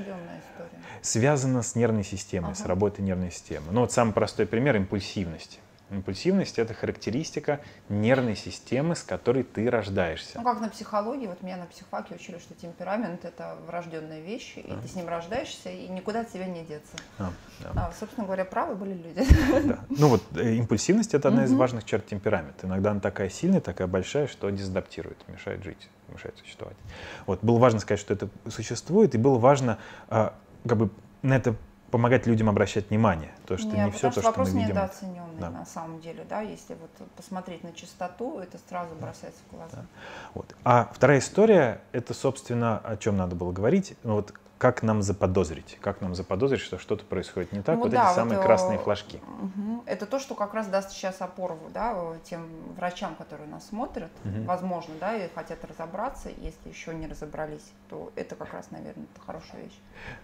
Связано с нервной системой, ага. с работой нервной системы. Ну вот самый простой пример – импульсивность. Импульсивность – это характеристика нервной системы, с которой ты рождаешься. Ну, как на психологии, вот меня на психфаке учили, что темперамент – это врожденная вещь, и а. ты с ним рождаешься, и никуда от тебя не деться. А, да. а, собственно говоря, правы были люди. Да. Ну вот э, импульсивность – это одна из важных черт темперамента. Иногда она такая сильная, такая большая, что дезадаптирует, мешает жить, мешает существовать. Вот, было важно сказать, что это существует, и было важно а, как бы на это помогать людям обращать внимание. То, что Нет, не все то, что вопрос мы видим. недооцененный да. на самом деле, да, если вот посмотреть на чистоту, это сразу бросается в глаза. Да. Вот. А вторая история, это, собственно, о чем надо было говорить. Ну, вот как нам заподозрить, как нам заподозрить, что что-то происходит не так, ну, вот да, эти самые вот, красные флажки. Угу. Это то, что как раз даст сейчас опору да, тем врачам, которые нас смотрят, угу. возможно, да, и хотят разобраться, если еще не разобрались, то это как раз, наверное, хорошая вещь.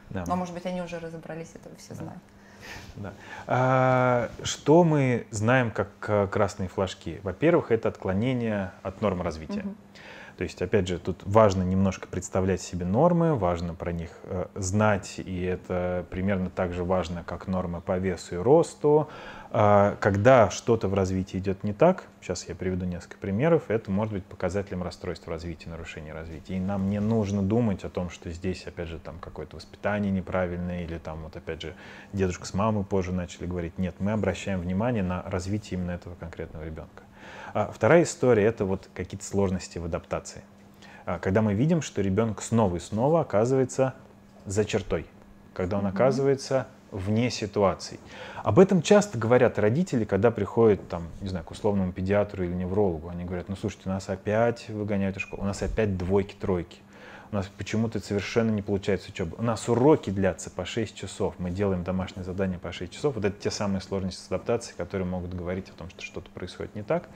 Да. Но, может быть, они уже разобрались, это вы все да. знают. Да. А, что мы знаем как э, красные флажки? Во-первых, это отклонение от норм развития. Угу. То есть, опять же, тут важно немножко представлять себе нормы, важно про них э, знать, и это примерно так же важно, как нормы по весу и росту. Э, когда что-то в развитии идет не так, сейчас я приведу несколько примеров, это может быть показателем расстройства развития, нарушения развития. И нам не нужно думать о том, что здесь, опять же, там какое-то воспитание неправильное, или там, вот опять же, дедушка с мамой позже начали говорить. Нет, мы обращаем внимание на развитие именно этого конкретного ребенка. А вторая история — это вот какие-то сложности в адаптации. А, когда мы видим, что ребенок снова и снова оказывается за чертой, когда он оказывается вне ситуаций. Об этом часто говорят родители, когда приходят там, не знаю, к условному педиатру или неврологу. Они говорят, ну слушайте, нас опять выгоняют из школы, у нас опять двойки, тройки у нас почему-то совершенно не получается учеба. У нас уроки длятся по 6 часов, мы делаем домашнее задание по 6 часов. Вот это те самые сложности с адаптацией, которые могут говорить о том, что что-то происходит не так.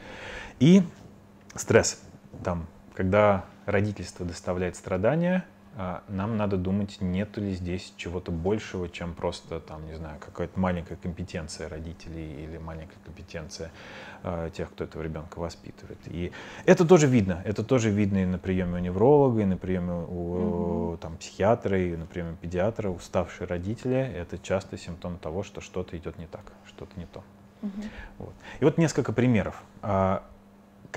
И стресс. Там, когда родительство доставляет страдания, нам надо думать, нет ли здесь чего-то большего, чем просто, там, не знаю, какая-то маленькая компетенция родителей или маленькая компетенция э, тех, кто этого ребенка воспитывает. И это тоже видно. Это тоже видно и на приеме у невролога, и на приеме у mm там, психиатра, и на приеме педиатра. Уставшие родители — это часто симптом того, что что-то идет не так, что-то не то. Mm-hmm. Вот. И вот несколько примеров.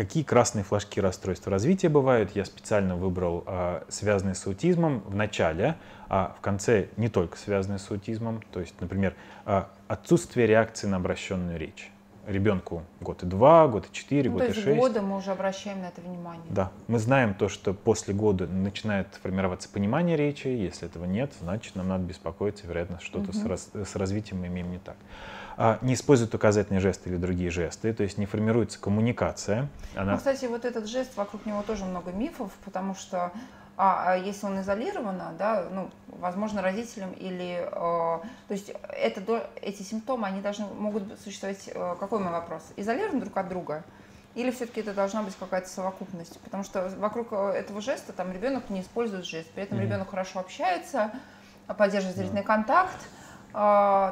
Какие красные флажки расстройства развития бывают? Я специально выбрал а, связанные с аутизмом в начале, а в конце не только связанные с аутизмом. То есть, например, а, отсутствие реакции на обращенную речь. ребенку год и два, год и четыре, Ну, год то и есть шесть. года мы уже обращаем на это внимание. Да, мы знаем то, что после года начинает формироваться понимание речи. Если этого нет, значит, нам надо беспокоиться, вероятно, что-то с, Мгм. раз- с развитием мы имеем не так. А, не используют указательные жесты или другие жесты, то есть не формируется коммуникация. Она... Ну, кстати, вот этот жест, вокруг него тоже много мифов, потому что а, а если он изолированно, да, ну, возможно, родителям или... э, то есть это, эти симптомы, они должны, могут существовать... э, какой мой вопрос? Изолированы друг от друга? Или все-таки это должна быть какая-то совокупность? Потому что вокруг э, этого жеста там ребенок не использует жест, при этом Мгм. ребенок хорошо общается, поддерживает зрительный контакт, а,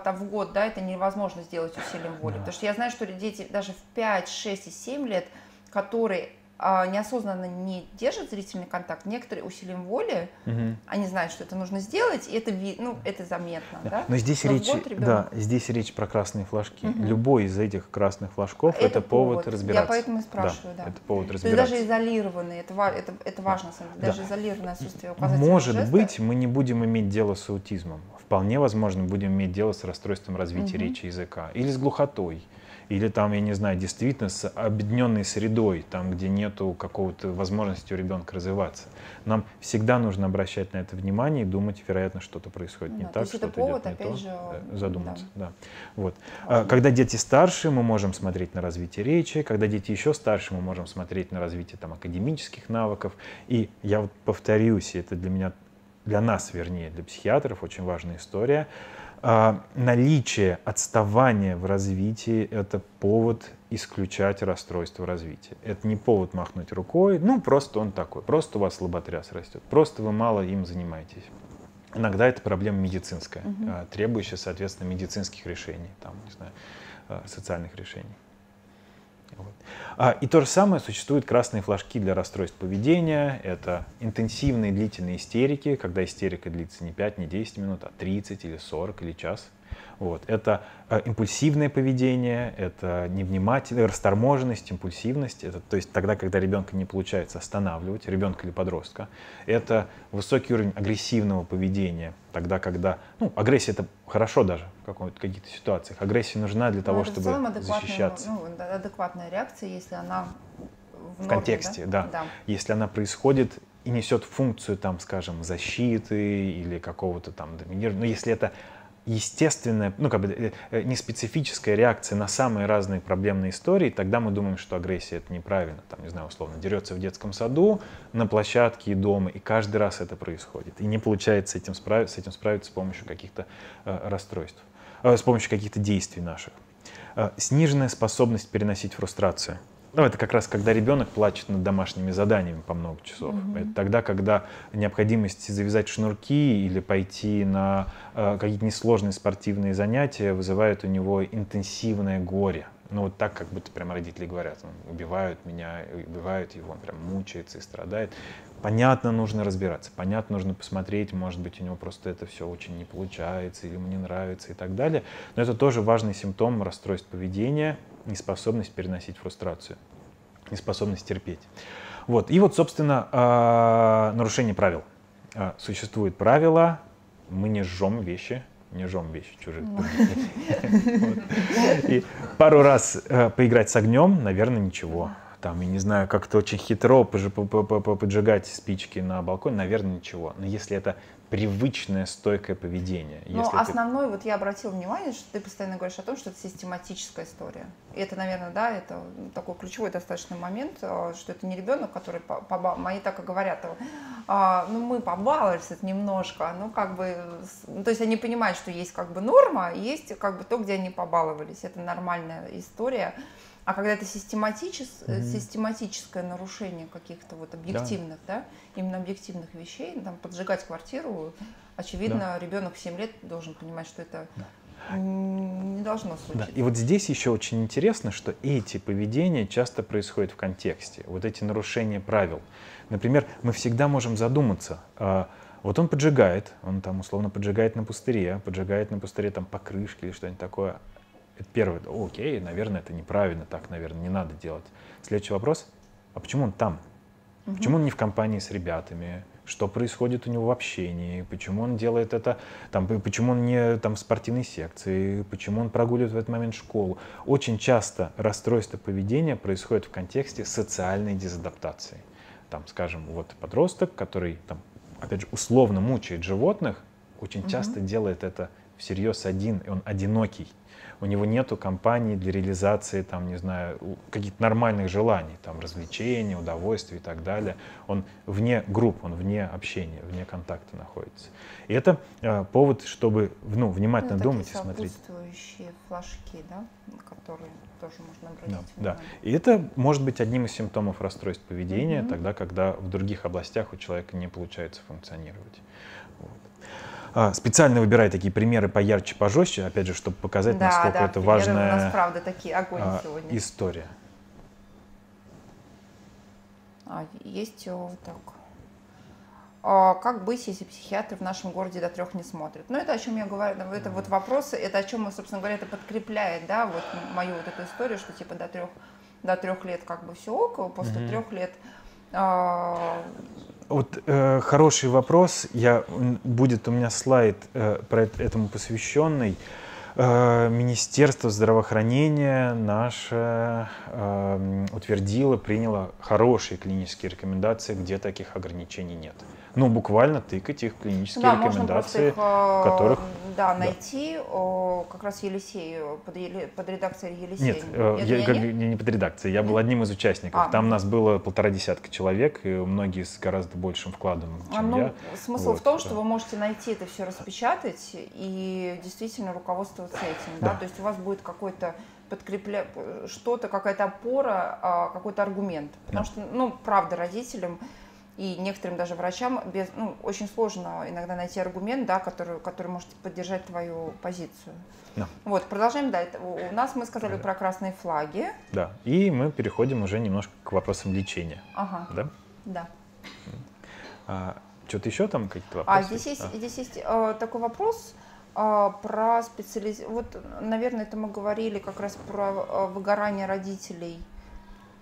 там в год, да, это невозможно сделать усилием воли. Да. Потому что я знаю, что дети даже в 5, 6 и 7 лет, которые а, неосознанно не держат зрительный контакт, некоторые усилием воли, Мгм. они знают, что это нужно сделать, и это, ну, это заметно, да? Но здесь Но речь, год да, ребенок- здесь речь про красные флажки. Мгм. Любой из этих красных флажков это, повод, разбираться. Я поэтому и спрашиваю, да. Это повод То есть разбираться. даже изолированные, это, это, это важно, деле, Да. даже изолированное отсутствие указательного Может жеста. быть, мы не будем иметь дело с аутизмом. Вполне возможно, будем иметь дело с расстройством развития Мгм. речи языка. Или с глухотой. Или там, я не знаю, действительно с объединенной средой, там, где нету какого-то возможности у ребенка развиваться. Нам всегда нужно обращать на это внимание и думать, вероятно, что-то происходит не Да, то так, что-то повод, идет не опять то. же, Э, задуматься. Да. Вот. А. Когда дети старше, мы можем смотреть на развитие речи. Когда дети еще старше, мы можем смотреть на развитие там, академических навыков. И я вот повторюсь, и это для меня, для нас, вернее, для психиатров очень важная история. А, наличие отставания в развитии – это повод исключать расстройство развития. Это не повод махнуть рукой, ну просто он такой, просто у вас лоботряс растет, просто вы мало им занимаетесь. Иногда это проблема медицинская, а, требующая, соответственно, медицинских решений, там, не знаю, а, социальных решений. А, И то же самое существуют красные флажки для расстройств поведения. Это интенсивные длительные истерики, когда истерика длится не 5, не 10 минут, а 30 или 40 или час. Вот. Это э, импульсивное поведение, это невнимательность, расторможенность, импульсивность. Это, то есть тогда, когда ребенка не получается останавливать, ребенка или подростка. Это высокий уровень агрессивного поведения. Тогда, когда... Ну, агрессия это хорошо даже в каких-то ситуациях. Агрессия нужна для Ну, того, чтобы защищаться. ну, да, адекватная реакция, если она в, В норме, контексте, да. да. если она происходит и несет функцию, там, скажем, защиты или какого-то там доминирования, но если это естественная, ну, как бы э, э, не специфическая реакция на самые разные проблемные истории, тогда мы думаем, что агрессия это неправильно. Там, не знаю, условно, дерется в детском саду, на площадке и дома, и каждый раз это происходит. И не получается этим справиться, с этим справиться с помощью каких-то э, расстройств, э, с помощью каких-то действий наших. Э, сниженная способность переносить фрустрацию. Ну, это как раз когда ребенок плачет над домашними заданиями по много часов. Мгм. Это тогда, когда необходимость завязать шнурки или пойти на э, какие-то несложные спортивные занятия вызывает у него интенсивное горе. Ну, вот так, как будто прям родители говорят, «Ну, убивают меня, убивают его, он прям мучается и страдает. Понятно, нужно разбираться, понятно, нужно посмотреть, может быть, у него просто это все очень не получается, или ему не нравится и так далее. Но это тоже важный симптом расстройств поведения, неспособность переносить фрустрацию, неспособность терпеть. Вот. И вот, собственно, а, нарушение правил. А, Существуют правила, мы не жжем вещи, не жжем вещи чужие. Ну. И пару раз э, поиграть с огнем, наверное, ничего. Там, я не знаю, как-то очень хитро поджигать спички на балконе, наверное, ничего. Но если это привычное стойкое поведение, Но если ты- основной, вот я обратила внимание, что ты постоянно говоришь о том, что это систематическая история. И это, наверное, да, это такой ключевой достаточно момент, а, что это не ребенок, который по- поба- Они так и говорят, а, ну мы побаловались это немножко, ну как бы, ну, то есть они понимают, что есть как бы норма, есть как бы то, где они побаловались. Это нормальная история. А когда это систематичес- Мгм. систематическое нарушение каких-то вот объективных, да, именно объективных вещей, там, поджигать квартиру, очевидно, ребенок в 7 лет должен понимать, что это м, не должно Да, случиться. и вот здесь еще очень интересно, что эти поведения часто происходят в контексте, вот эти нарушения правил. Например, мы всегда можем задуматься, а, вот он поджигает, он там условно поджигает на пустыре, поджигает на пустыре там покрышки или что-нибудь такое. Это первое, окей, наверное, это неправильно, так, наверное, не надо делать. Следующий вопрос, а почему он там? Мгм. Почему он не в компании с ребятами? что происходит у него в общении, почему он делает это, там, почему он не там, в спортивной секции, почему он прогуливает в этот момент школу. Очень часто расстройство поведения происходит в контексте социальной дезадаптации. Там, скажем, вот подросток, который, там, опять же, условно мучает животных, очень угу. часто делает это всерьез один, и он одинокий у него нету компании для реализации, там, не знаю, каких-то нормальных желаний, там, развлечений, удовольствий и так далее. Он вне групп, он вне общения, вне контакта находится. И это э, повод, чтобы ну, внимательно ну, думать и смотреть. Флажки, да, которые тоже можно обратить да, да. И это может быть одним из симптомов расстройств поведения, mm-hmm. тогда, когда в других областях у человека не получается функционировать. Вот. А, специально выбираю такие примеры поярче, пожестче, опять же, чтобы показать, да, насколько да, это важная у нас, правда, такие огонь а, сегодня. история. А, есть вот так. А, как быть, если психиатры в нашем городе до трех не смотрят? Ну, это о чем я говорю, это вот вопросы, это о чем, мы, собственно говоря, это подкрепляет, да, вот мою вот эту историю, что типа до трех, до трех лет как бы все ок, после mm-hmm. трех лет а, вот э, хороший вопрос. Я, будет у меня слайд э, про это, этому посвященный. Э, Министерство здравоохранения наше э, утвердило, приняло хорошие клинические рекомендации, где таких ограничений нет ну, буквально тыкать их клинические да, рекомендации, их, э, которых... Да, найти да. как раз Елисей, под, под редакцией Елисея. Нет, э, я, как, не? не под редакцией, я был одним из участников. А. Там нас было полтора десятка человек, и многие с гораздо большим вкладом, чем а, ну, я. Смысл вот, в том, да. что вы можете найти это все, распечатать и действительно руководствоваться этим. Да? Да? То есть у вас будет какой-то подкрепля что-то, какая-то опора, а, какой-то аргумент. Потому да. что, ну, правда, родителям и некоторым даже врачам без, ну, очень сложно иногда найти аргумент, да, который, который может поддержать твою позицию. Да. Вот, продолжаем дальше. У нас мы сказали да. про красные флаги. Да, и мы переходим уже немножко к вопросам лечения. Ага. Да? Да. А, что-то еще там какие-то вопросы? А здесь есть, а. здесь есть э, такой вопрос э, про специализ... Вот, наверное, это мы говорили как раз про э, выгорание родителей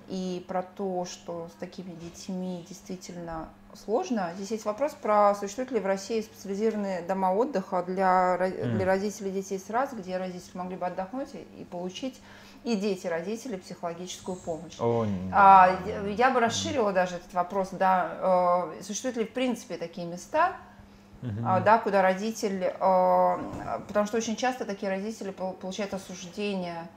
и про то, что с такими детьми действительно сложно. Здесь есть вопрос про существуют ли в России специализированные дома отдыха для, mm. для родителей детей с раз, где родители могли бы отдохнуть и, получить и дети родителей психологическую помощь. Oh, а, я бы расширила даже этот вопрос, да, э, существуют ли в принципе такие места, Uh-huh. да, куда родитель, э, потому что очень часто такие родители получают осуждение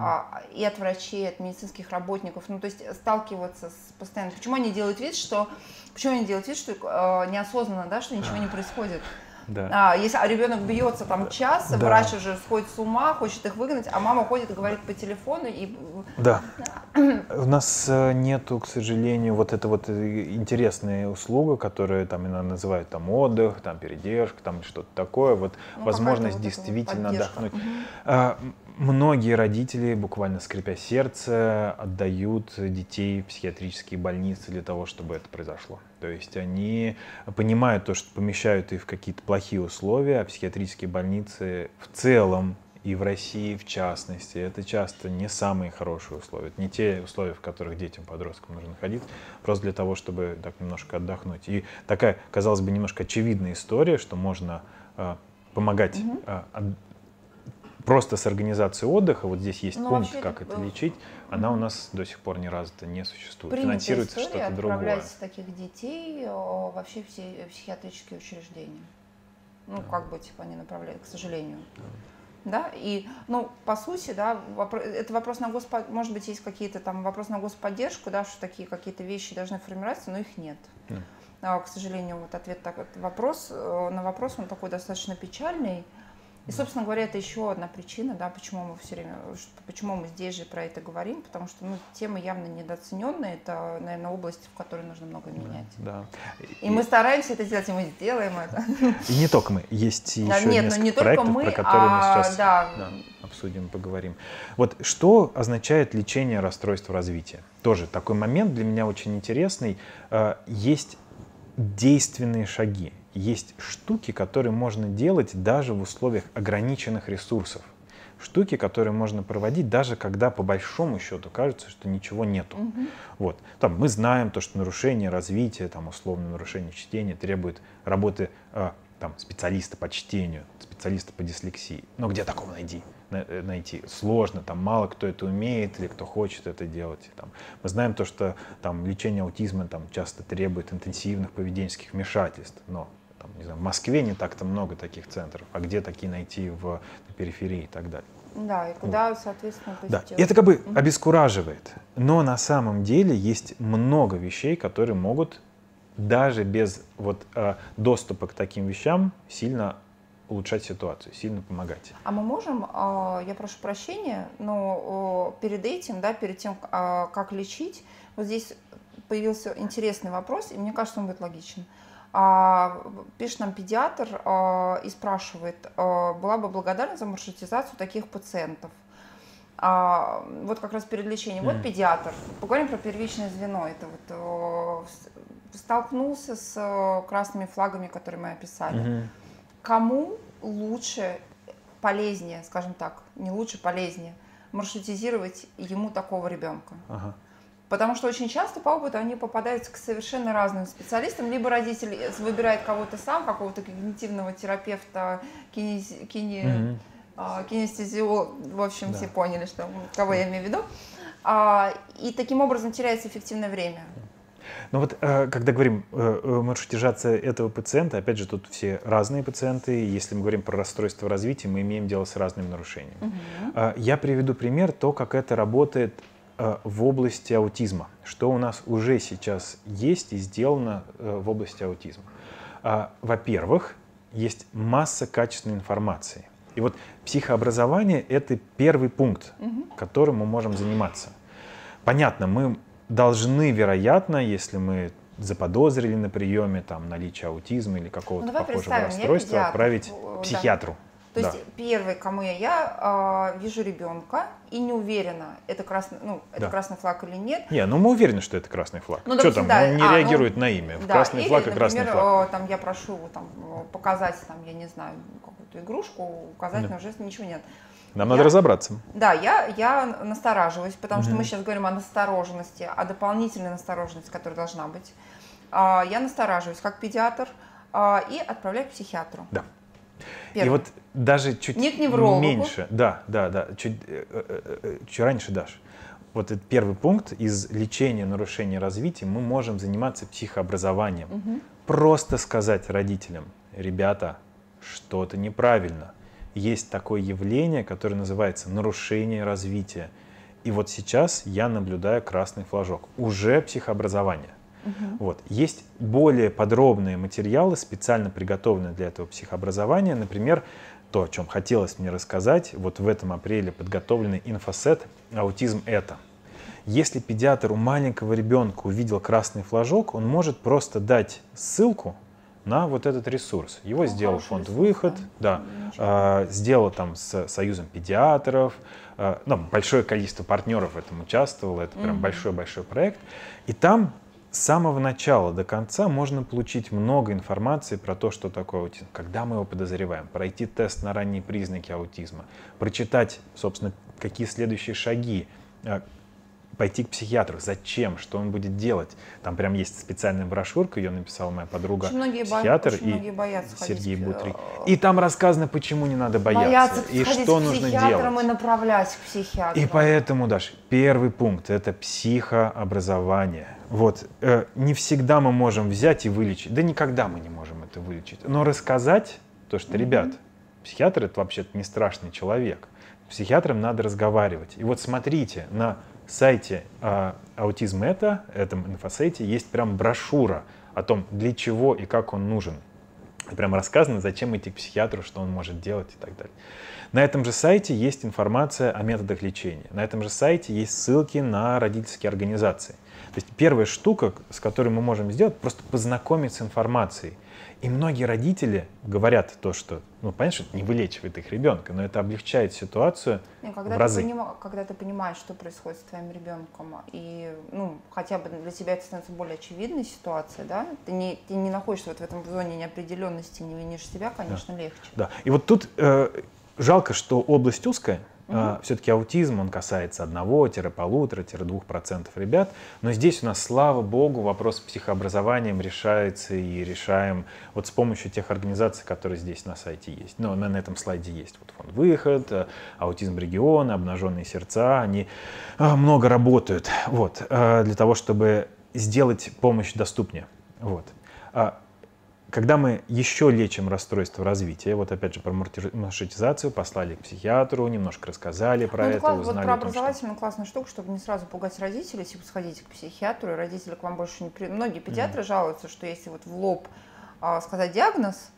А, и от врачей, и от медицинских работников. Ну, то есть сталкиваться с постоянно. Почему они делают вид, что почему они делают вид, что э, неосознанно, да, что ничего не происходит? Да. А, если а ребенок бьется там час, да. врач уже сходит с ума, хочет их выгнать, а мама ходит и говорит по телефону и. Да. У нас э, нету, к сожалению, вот эта вот э, интересная услуга, которую там иногда называют там отдых, там передержка, там что-то такое, вот ну, возможность действительно отдохнуть. Угу многие родители, буквально скрипя сердце, отдают детей в психиатрические больницы для того, чтобы это произошло. То есть они понимают то, что помещают их в какие-то плохие условия, а психиатрические больницы в целом и в России в частности, это часто не самые хорошие условия. Это не те условия, в которых детям, подросткам нужно находиться, просто для того, чтобы так немножко отдохнуть. И такая, казалось бы, немножко очевидная история, что можно э, помогать угу просто с организацией отдыха, вот здесь есть ну, пункт, как это лечить, она у нас до сих пор ни разу-то не существует. Финансируется что-то другое. отправлять таких детей вообще все психиатрические учреждения. Ну, да. как бы, типа, они направляют, к сожалению. Да. Да, и, ну, по сути, да, вопрос, это вопрос на господ, может быть, есть какие-то там вопрос на господдержку, да, что такие какие-то вещи должны формироваться, но их нет. Да. А, к сожалению, вот ответ так, вопрос, э, на вопрос, он такой достаточно печальный, и, собственно говоря, это еще одна причина, да, почему мы все время, почему мы здесь же про это говорим, потому что ну, тема явно недооцененная, это, наверное, область, в которой нужно много менять. Да. И, и мы стараемся это делать, и мы сделаем это. И не только мы, есть да, еще нет, несколько не проектов, мы, про которые а, мы сейчас да. Да, обсудим, поговорим. Вот что означает лечение расстройства развития? Тоже такой момент для меня очень интересный. А, есть действенные шаги есть штуки, которые можно делать даже в условиях ограниченных ресурсов. штуки, которые можно проводить, даже когда по большому счету кажется, что ничего нету. Угу. Вот. Там, мы знаем то, что нарушение развития, там, условно нарушение чтения требует работы э, там, специалиста по чтению, специалиста по дислексии. Но где такого найти? Э, найти сложно, там мало кто это умеет или кто хочет это делать. Там. Мы знаем то, что там, лечение аутизма там, часто требует интенсивных поведенческих вмешательств, но там, не знаю, в Москве не так-то много таких центров, а где такие найти в на периферии и так далее. Да, и куда, вот. соответственно, Да, и это как бы обескураживает. Но на самом деле есть много вещей, которые могут даже без вот, э, доступа к таким вещам сильно улучшать ситуацию, сильно помогать. А мы можем, а, я прошу прощения, но перед этим, да, перед тем, а, как лечить, вот здесь появился интересный вопрос, и мне кажется, он будет логичен. А, пишет нам педиатр и спрашивает, была бы благодарна за маршрутизацию таких пациентов. Вот как раз перед лечением. Вот педиатр. Поговорим про первичное звено. Это вот столкнулся с красными флагами, которые мы описали. Mm-hmm кому лучше, полезнее, скажем так, не лучше, полезнее, маршрутизировать ему такого ребенка. Ага. Потому что очень часто по опыту они попадаются к совершенно разным специалистам. Либо родитель выбирает кого-то сам, какого-то когнитивного терапевта, кинез, кини, mm-hmm. а, кинестезиолог, в общем, да. все поняли, что, кого я имею в виду. А, и таким образом теряется эффективное время. Но вот э, когда говорим э, э, маршрутизация этого пациента, опять же, тут все разные пациенты. Если мы говорим про расстройство развития, мы имеем дело с разными нарушениями. Угу. Я приведу пример, то, как это работает в области аутизма. Что у нас уже сейчас есть и сделано в области аутизма. А, во-первых, есть масса качественной информации. И вот психообразование — это первый пункт, угу. которым мы можем заниматься. Понятно, мы должны, вероятно, если мы заподозрили на приеме там, наличие аутизма или какого-то ну, похожего расстройства, отправить да. психиатру. То да. есть первый, кому я, я э, вижу ребенка и не уверена, это красный, ну, это да. красный флаг или нет. Не, ну мы уверены, что это красный флаг. Ну, что там, да, он не а, реагирует ну, на имя. Да, красный или, флаг и красный например, флаг. Э, там я прошу там, показать, там, я не знаю, какую-то игрушку, указать да. на жест, ничего нет. Нам я, надо разобраться. Да, я, я настораживаюсь, потому угу. что мы сейчас говорим о настороженности, о дополнительной настороженности, которая должна быть. А, я настораживаюсь как педиатр а, и отправляю к психиатру. Да. Первый. И вот даже чуть Не меньше, да, да, да, чуть, э, э, э, чуть раньше даже. Вот этот первый пункт из лечения нарушений развития мы можем заниматься психообразованием. Угу. Просто сказать родителям, ребята, что-то неправильно есть такое явление, которое называется нарушение развития. И вот сейчас я наблюдаю красный флажок. Уже психообразование. Угу. Вот. Есть более подробные материалы, специально приготовленные для этого психообразования. Например, то, о чем хотелось мне рассказать, вот в этом апреле подготовленный инфосет «Аутизм это». Если педиатр у маленького ребенка увидел красный флажок, он может просто дать ссылку на вот этот ресурс. Его ну, сделал фонд ресурс, «Выход», да, да э, сделал там с Союзом педиатров, э, ну, большое количество партнеров в этом участвовало, это прям большой-большой проект. И там с самого начала до конца можно получить много информации про то, что такое аутизм, когда мы его подозреваем, пройти тест на ранние признаки аутизма, прочитать, собственно, какие следующие шаги, а, пойти к психиатру. Зачем? Что он будет делать? Там прям есть специальная брошюрка, ее написала моя подруга очень многие психиатр очень и боятся Сергей Бутрик. И там рассказано, почему не надо бояться, боятся и что нужно делать. и направлять к психиатру. И поэтому, Даш, первый пункт – это психообразование. Вот. Э, не всегда мы можем взять и вылечить. Да никогда мы не можем это вылечить. Но рассказать, то, что, ребят, психиатр – это вообще-то не страшный человек. С психиатром надо разговаривать. И вот смотрите на сайте а, Аутизм это, этом инфосайте, есть прям брошюра о том, для чего и как он нужен. И прям рассказано, зачем идти к психиатру, что он может делать и так далее. На этом же сайте есть информация о методах лечения. На этом же сайте есть ссылки на родительские организации. То есть первая штука, с которой мы можем сделать, просто познакомиться с информацией. И многие родители говорят то, что, ну, понятно, что это не вылечивает их ребенка, но это облегчает ситуацию ну, когда в разы. Ты поним... Когда ты понимаешь, что происходит с твоим ребенком, и, ну, хотя бы для тебя это становится более очевидной ситуацией, да, ты не, ты не находишься вот в этом зоне неопределенности, не винишь себя, конечно, да. легче. Да, и вот тут э, жалко, что область узкая, Угу. А, Все-таки аутизм, он касается 1-1,5-2% ребят, но здесь у нас, слава богу, вопрос с психообразованием решается и решаем вот с помощью тех организаций, которые здесь на сайте есть. Но на, на этом слайде есть вот фонд «Выход», э, «Аутизм региона», «Обнаженные сердца», они а, много работают вот, э, для того, чтобы сделать помощь доступнее. Вот. Когда мы еще лечим расстройство развития, вот опять же про маршрутизацию, послали к психиатру, немножко рассказали про ну, это, класс, узнали. Вот про образовательную что... классную штуку, чтобы не сразу пугать родителей, если вы сходите к психиатру, и родители к вам больше не при... Многие педиатры mm. жалуются, что если вот в лоб а, сказать диагноз,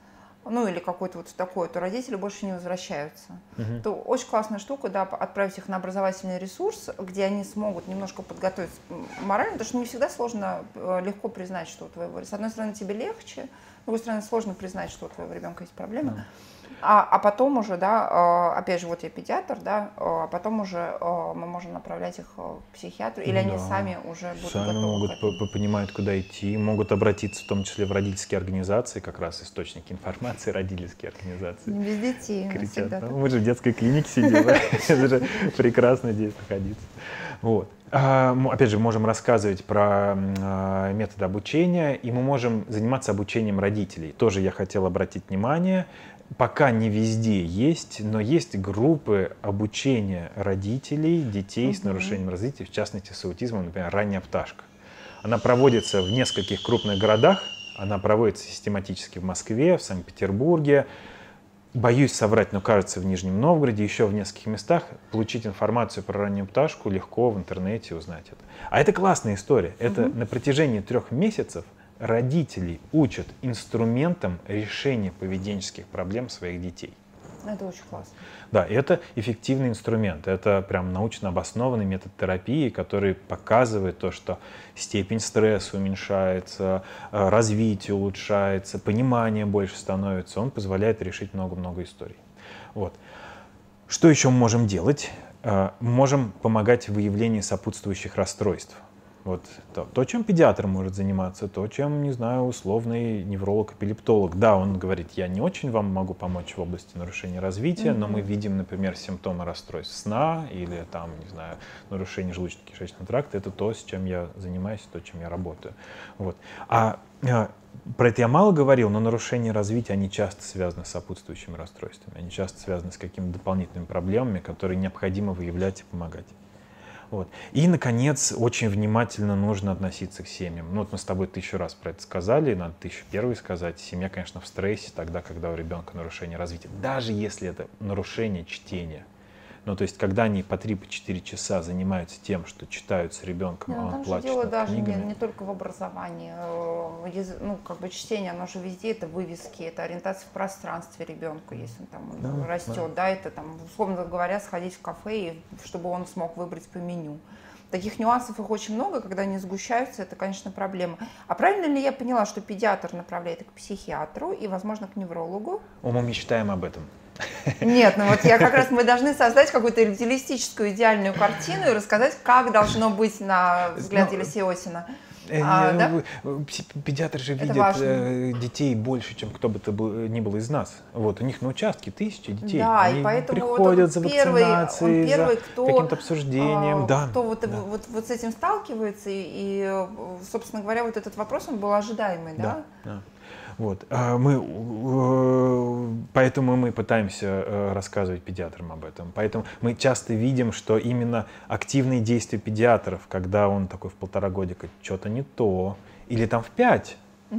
ну или какой-то вот такой, то родители больше не возвращаются. Uh-huh. То очень классная штука, да, отправить их на образовательный ресурс, где они смогут немножко подготовиться морально, потому что не всегда сложно, э, легко признать, что у твоего, с одной стороны, тебе легче, с другой стороны, сложно признать, что у твоего ребенка есть проблемы. Uh-huh. А, а потом уже, да, э, опять же, вот я педиатр, да, э, а потом уже э, мы можем направлять их к психиатру, или да. они сами уже будут Сами могут понимать, куда идти, могут обратиться в том числе в родительские организации, как раз источники информации родительские организации. Не без детей. Кричат, ну, мы же в детской клинике сидим, это же прекрасно здесь находиться. Вот. А, опять же, можем рассказывать про методы обучения, и мы можем заниматься обучением родителей. Тоже я хотел обратить внимание, пока не везде есть, но есть группы обучения родителей детей с нарушением развития, в частности с аутизмом, например, ранняя пташка. Она проводится в нескольких крупных городах, она проводится систематически в Москве, в Санкт-Петербурге, боюсь соврать, но кажется в Нижнем Новгороде, еще в нескольких местах. Получить информацию про раннюю пташку легко в интернете узнать это. А это классная история. Это угу. на протяжении трех месяцев родителей учат инструментам решения поведенческих проблем своих детей. Это очень классно. Да, это эффективный инструмент. Это прям научно обоснованный метод терапии, который показывает то, что степень стресса уменьшается, э, развитие улучшается, понимание больше становится. Он позволяет решить много-много историй. Вот. Что еще мы можем делать? Э, можем помогать в выявлении сопутствующих расстройств. Вот то, то, чем педиатр может заниматься, то, чем, не знаю, условный невролог-эпилептолог. Да, он говорит, я не очень вам могу помочь в области нарушения развития, mm-hmm. но мы видим, например, симптомы расстройств сна или там, не знаю, нарушение желудочно-кишечного тракта. Это то, с чем я занимаюсь, то, чем я работаю. Вот. А, а про это я мало говорил, но нарушения развития, они часто связаны с сопутствующими расстройствами. Они часто связаны с какими-то дополнительными проблемами, которые необходимо выявлять и помогать. Вот. И, наконец, очень внимательно нужно относиться к семьям. Ну, вот мы с тобой тысячу раз про это сказали, надо тысячу первый сказать. Семья, конечно, в стрессе тогда, когда у ребенка нарушение развития. Даже если это нарушение чтения – ну, то есть, когда они по 3-4 часа занимаются тем, что читают с ребенком, а он плачет дело даже не, не только в образовании. Э, ну, как бы чтение, оно же везде, это вывески, это ориентация в пространстве ребенка, если он там да, растет, да. да, это там, условно говоря, сходить в кафе, и, чтобы он смог выбрать по меню. Таких нюансов их очень много, когда они сгущаются, это, конечно, проблема. А правильно ли я поняла, что педиатр направляет к психиатру и, возможно, к неврологу? Мы мечтаем об этом. Нет, ну вот я как раз, мы должны создать какую-то идеалистическую идеальную картину и рассказать, как должно быть на взгляд ну, Елисея Осина. Э, а, да? Педиатры же видят важно. Э, детей больше, чем кто бы то ни был из нас. Вот, у них на участке тысячи детей. Да, Они и поэтому приходят вот за первый, вакцинацией, он первый, кто, каким-то обсуждением. А, да, кто вот, да. Вот, вот с этим сталкивается, и, и, собственно говоря, вот этот вопрос, он был ожидаемый, да? Да, да. Вот. А мы, э, поэтому мы пытаемся э, рассказывать педиатрам об этом. Поэтому мы часто видим, что именно активные действия педиатров, когда он такой в полтора годика, что-то не то, или там в пять,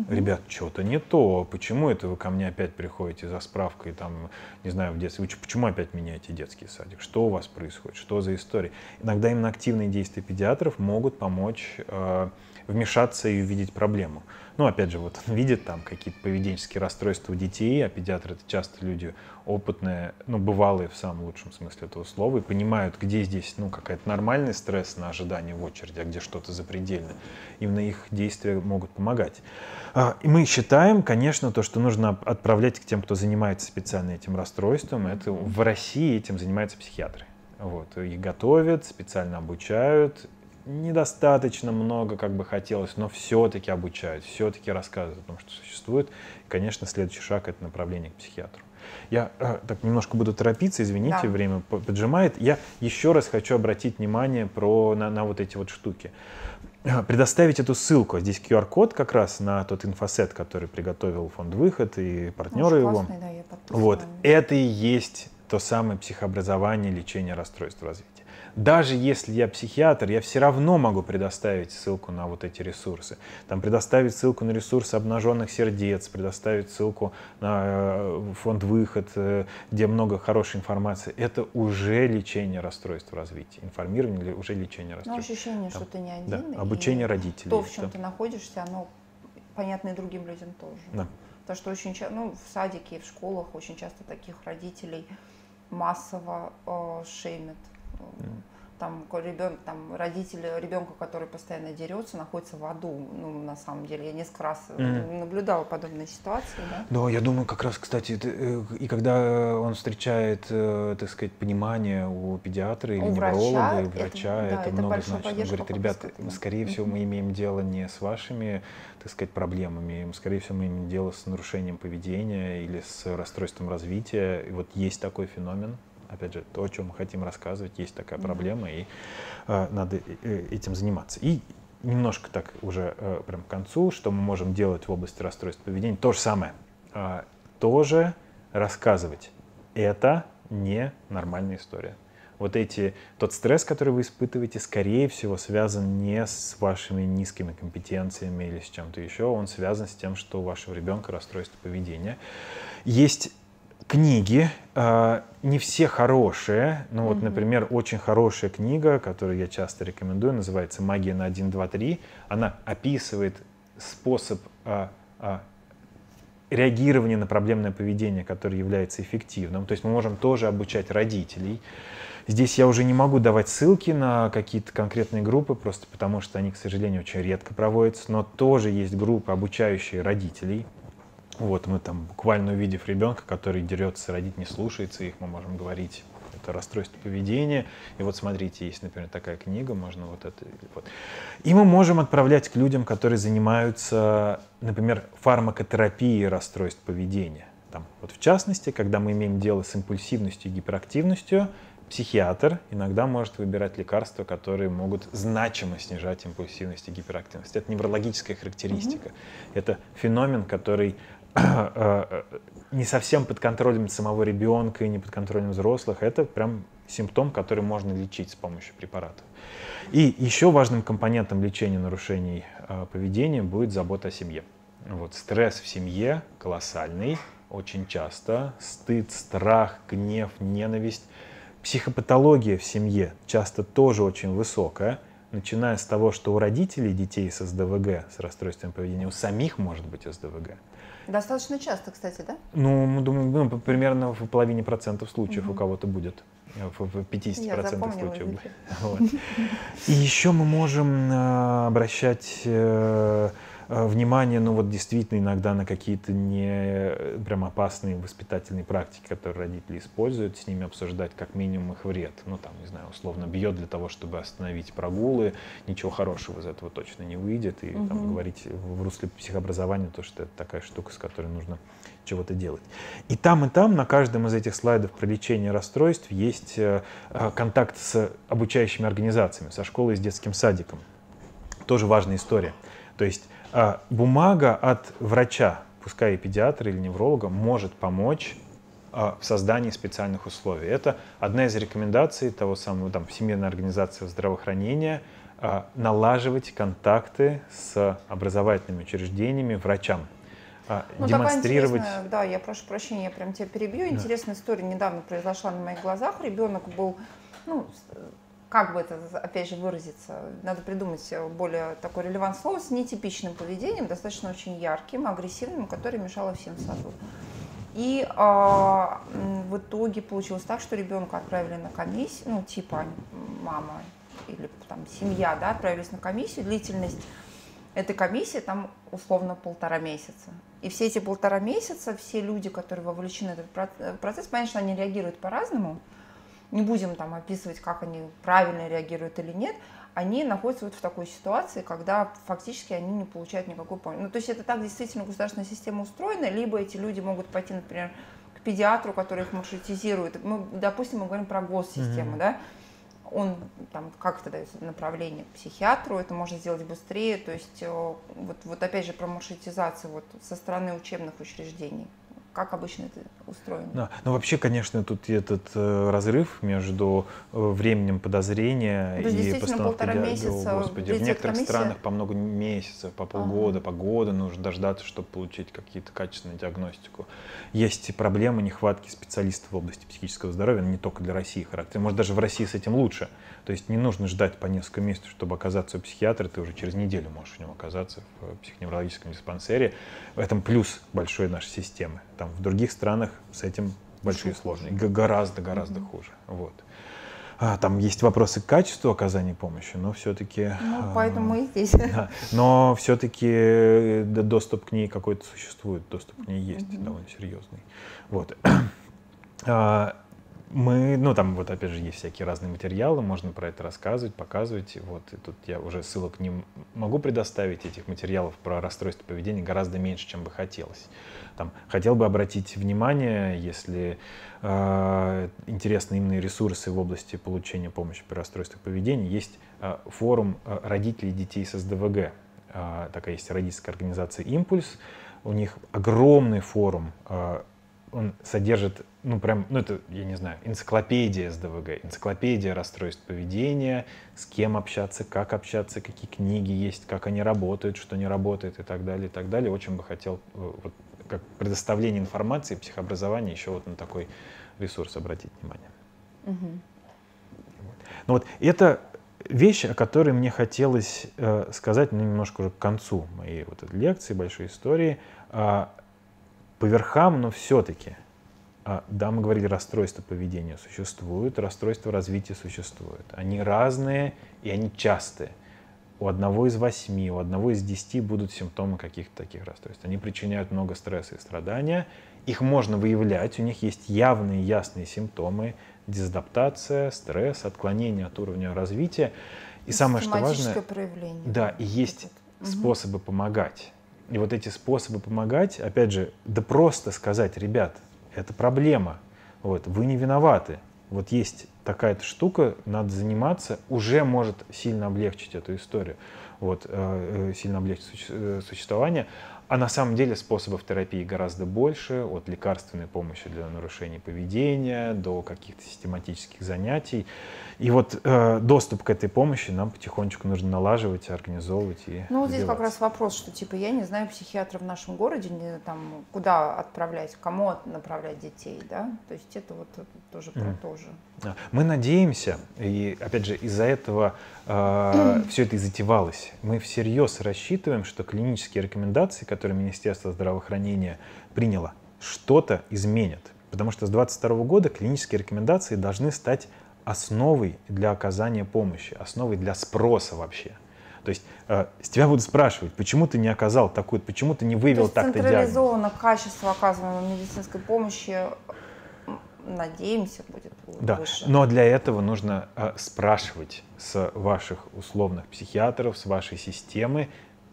Ребят, что-то не то. Почему это вы ко мне опять приходите за справкой, там, не знаю, в детстве? Почему опять меняете детский садик? Что у вас происходит? Что за история? Иногда именно активные действия педиатров могут помочь э, вмешаться и увидеть проблему. Ну, опять же, вот он видит там какие-то поведенческие расстройства у детей, а педиатры это часто люди опытные, ну, бывалые в самом лучшем смысле этого слова, и понимают, где здесь, ну, какая-то нормальный стресс на ожидание в очереди, а где что-то запредельное. Именно их действия могут помогать. А, и мы считаем, конечно, то, что нужно отправлять к тем, кто занимается специально этим расстройством. Это в России этим занимаются психиатры. Вот, их готовят, специально обучают, недостаточно много, как бы хотелось, но все-таки обучают, все-таки рассказывают о том, что существует. И, конечно, следующий шаг — это направление к психиатру. Я э, так немножко буду торопиться, извините, да. время поджимает. Я еще раз хочу обратить внимание про, на, на вот эти вот штуки. Э, предоставить эту ссылку. Здесь QR-код как раз на тот инфосет, который приготовил фонд «Выход» и партнеры ну, его. Классный, да, я вот. Это и есть то самое психообразование, лечение расстройств развития даже если я психиатр, я все равно могу предоставить ссылку на вот эти ресурсы. Там предоставить ссылку на ресурсы обнаженных сердец, предоставить ссылку на э, фонд «Выход», э, где много хорошей информации. Это уже лечение расстройств развития. Информирование уже лечение ну, расстройств. Но ощущение, Там, что ты не один. Да, обучение родителей. То, в чем да. ты находишься, оно понятно и другим людям тоже. Да. Потому что очень часто, ну, в садике и в школах очень часто таких родителей массово э, шеймят там ребенок, там родители ребенка, который постоянно дерется, находится в аду. Ну, на самом деле, я несколько раз mm. наблюдала подобные ситуации. Да? да, я думаю, как раз, кстати, э, и когда он встречает, э, так сказать, понимание у педиатра или у невролога, врача, и врача, это, это, да, много значит. Он говорит, ребят, скорее всего, мы имеем дело не с вашими, так сказать, проблемами, скорее всего, мы имеем дело с нарушением поведения или с расстройством развития. И вот есть такой феномен, опять же, то, о чем мы хотим рассказывать, есть такая проблема, и э, надо э, этим заниматься. И немножко так уже э, прям к концу, что мы можем делать в области расстройств поведения, то же самое. Э, тоже рассказывать. Это не нормальная история. Вот эти, тот стресс, который вы испытываете, скорее всего, связан не с вашими низкими компетенциями или с чем-то еще, он связан с тем, что у вашего ребенка расстройство поведения. Есть книги, э, не все хорошие. Ну вот, mm-hmm. например, очень хорошая книга, которую я часто рекомендую, называется «Магия на 1, 2, 3». Она описывает способ э, э, реагирования на проблемное поведение, которое является эффективным. То есть мы можем тоже обучать родителей. Здесь я уже не могу давать ссылки на какие-то конкретные группы, просто потому что они, к сожалению, очень редко проводятся, но тоже есть группы, обучающие родителей, вот мы там буквально увидев ребенка, который дерется, родить не слушается их, мы можем говорить, это расстройство поведения. И вот смотрите, есть, например, такая книга, можно вот это. Вот. И мы можем отправлять к людям, которые занимаются, например, фармакотерапией расстройств поведения. Там, вот в частности, когда мы имеем дело с импульсивностью и гиперактивностью, психиатр иногда может выбирать лекарства, которые могут значимо снижать импульсивность и гиперактивность. Это неврологическая характеристика. Mm-hmm. Это феномен, который не совсем под контролем самого ребенка и не под контролем взрослых, это прям симптом, который можно лечить с помощью препаратов. И еще важным компонентом лечения нарушений э, поведения будет забота о семье. Вот стресс в семье колоссальный, очень часто стыд, страх, гнев, ненависть. Психопатология в семье часто тоже очень высокая, начиная с того, что у родителей детей с СДВГ, с расстройством поведения, у самих может быть СДВГ. Достаточно часто, кстати, да? Ну, мы думаем, ну, примерно в половине процентов случаев угу. у кого-то будет. В 50% процентах случаев. Вот. И еще мы можем э, обращать э, Э, внимание, ну вот действительно иногда на какие-то не э, прям опасные воспитательные практики, которые родители используют, с ними обсуждать как минимум их вред. Ну там, не знаю, условно бьет для того, чтобы остановить прогулы, ничего хорошего из этого точно не выйдет. И угу. там говорить в русле психообразования, то, что это такая штука, с которой нужно чего-то делать. И там, и там на каждом из этих слайдов про лечение расстройств есть э, контакт с обучающими организациями, со школой и с детским садиком. Тоже важная история. То есть а бумага от врача, пускай и педиатра или невролога, может помочь а, в создании специальных условий. Это одна из рекомендаций того самого там, Всемирной организации здравоохранения а, налаживать контакты с образовательными учреждениями, врачам. Ну, демонстрировать. Да, я прошу прощения, я прям тебя перебью. Да. Интересная история недавно произошла на моих глазах. Ребенок был ну, как бы это, опять же, выразиться, надо придумать более такой релевант слово, с нетипичным поведением, достаточно очень ярким, агрессивным, которое мешало всем в саду. И а, в итоге получилось так, что ребенка отправили на комиссию, ну, типа мама или там семья, да, отправились на комиссию, длительность этой комиссии там условно полтора месяца. И все эти полтора месяца, все люди, которые вовлечены в этот процесс, конечно, они реагируют по-разному, не будем там описывать, как они правильно реагируют или нет, они находятся вот в такой ситуации, когда фактически они не получают никакой помощи. Ну, то есть это так действительно государственная система устроена, либо эти люди могут пойти, например, к педиатру, который их маршрутизирует. Мы, допустим, мы говорим про госсистему, mm-hmm. да, он там как-то дает направление к психиатру, это можно сделать быстрее, то есть э, вот, вот опять же про маршрутизацию вот со стороны учебных учреждений как обычно это устроено. Да. Ну, вообще, конечно, тут этот э, разрыв между э, временем подозрения То и постановкой полтора месяца. Господи, в некоторых комиссия... странах по много месяцев, по полгода, ага. по году нужно дождаться, чтобы получить какие-то качественную диагностику. Есть проблемы нехватки специалистов в области психического здоровья, не только для России характер. Может, даже в России с этим лучше. То есть не нужно ждать по несколько месяцев, чтобы оказаться у психиатра, ты уже через неделю можешь в нем оказаться в психоневрологическом диспансере. В этом плюс большой нашей системы. Там в других странах с этим большие сложности, гораздо-гораздо mm-hmm. хуже. Вот. А, там есть вопросы к качеству оказания помощи, но все-таки... Ну, поэтому мы и здесь. Да, но все-таки э, доступ к ней какой-то существует, доступ к ней есть mm-hmm. довольно серьезный. Вот. Мы, ну там вот опять же есть всякие разные материалы, можно про это рассказывать, показывать. Вот и тут я уже ссылок не могу предоставить этих материалов про расстройство поведения гораздо меньше, чем бы хотелось. Там хотел бы обратить внимание, если э, интересны именно ресурсы в области получения помощи при расстройствах поведения, есть э, форум э, родителей детей с СДВГ. Э, такая есть родительская организация «Импульс». У них огромный форум э, он содержит, ну прям, ну это, я не знаю, энциклопедия СДВГ, энциклопедия расстройств поведения, с кем общаться, как общаться, какие книги есть, как они работают, что не работает и так далее, и так далее. Очень бы хотел э, вот, как предоставление информации, психообразования еще вот на такой ресурс обратить внимание. Угу. Ну вот это вещь, о которой мне хотелось э, сказать, ну, немножко уже к концу моей вот этой лекции, большой истории. Э, по верхам, но все-таки, а, да, мы говорили, расстройства поведения существуют, расстройства развития существуют. Они разные и они частые. У одного из восьми, у одного из десяти будут симптомы каких-то таких расстройств. Они причиняют много стресса и страдания. Их можно выявлять, у них есть явные, ясные симптомы, дезадаптация, стресс, отклонение от уровня развития. И самое что важное, проявление. да, и есть способы помогать. И вот эти способы помогать, опять же, да просто сказать, ребят, это проблема, вот, вы не виноваты, вот есть такая-то штука, надо заниматься, уже может сильно облегчить эту историю, вот, э, э сильно облегчить э, существование. А на самом деле способов терапии гораздо больше, от лекарственной помощи для нарушений поведения до каких-то систематических занятий. И вот э, доступ к этой помощи нам потихонечку нужно налаживать, организовывать и Ну вот здесь как раз вопрос, что типа я не знаю психиатра в нашем городе, не, там, куда отправлять, кому направлять детей, да? То есть это вот тоже про mm. то же. Мы надеемся, и опять же из-за этого э, все это и затевалось, мы всерьез рассчитываем, что клинические рекомендации, которые Министерство здравоохранения приняло, что-то изменят. Потому что с 2022 года клинические рекомендации должны стать основой для оказания помощи, основой для спроса вообще. То есть э, с тебя будут спрашивать, почему ты не оказал такую, почему ты не вывел так-то диагноз. централизованно качество оказываемой медицинской помощи надеемся, будет да. выше. Но для этого нужно э, спрашивать с ваших условных психиатров, с вашей системы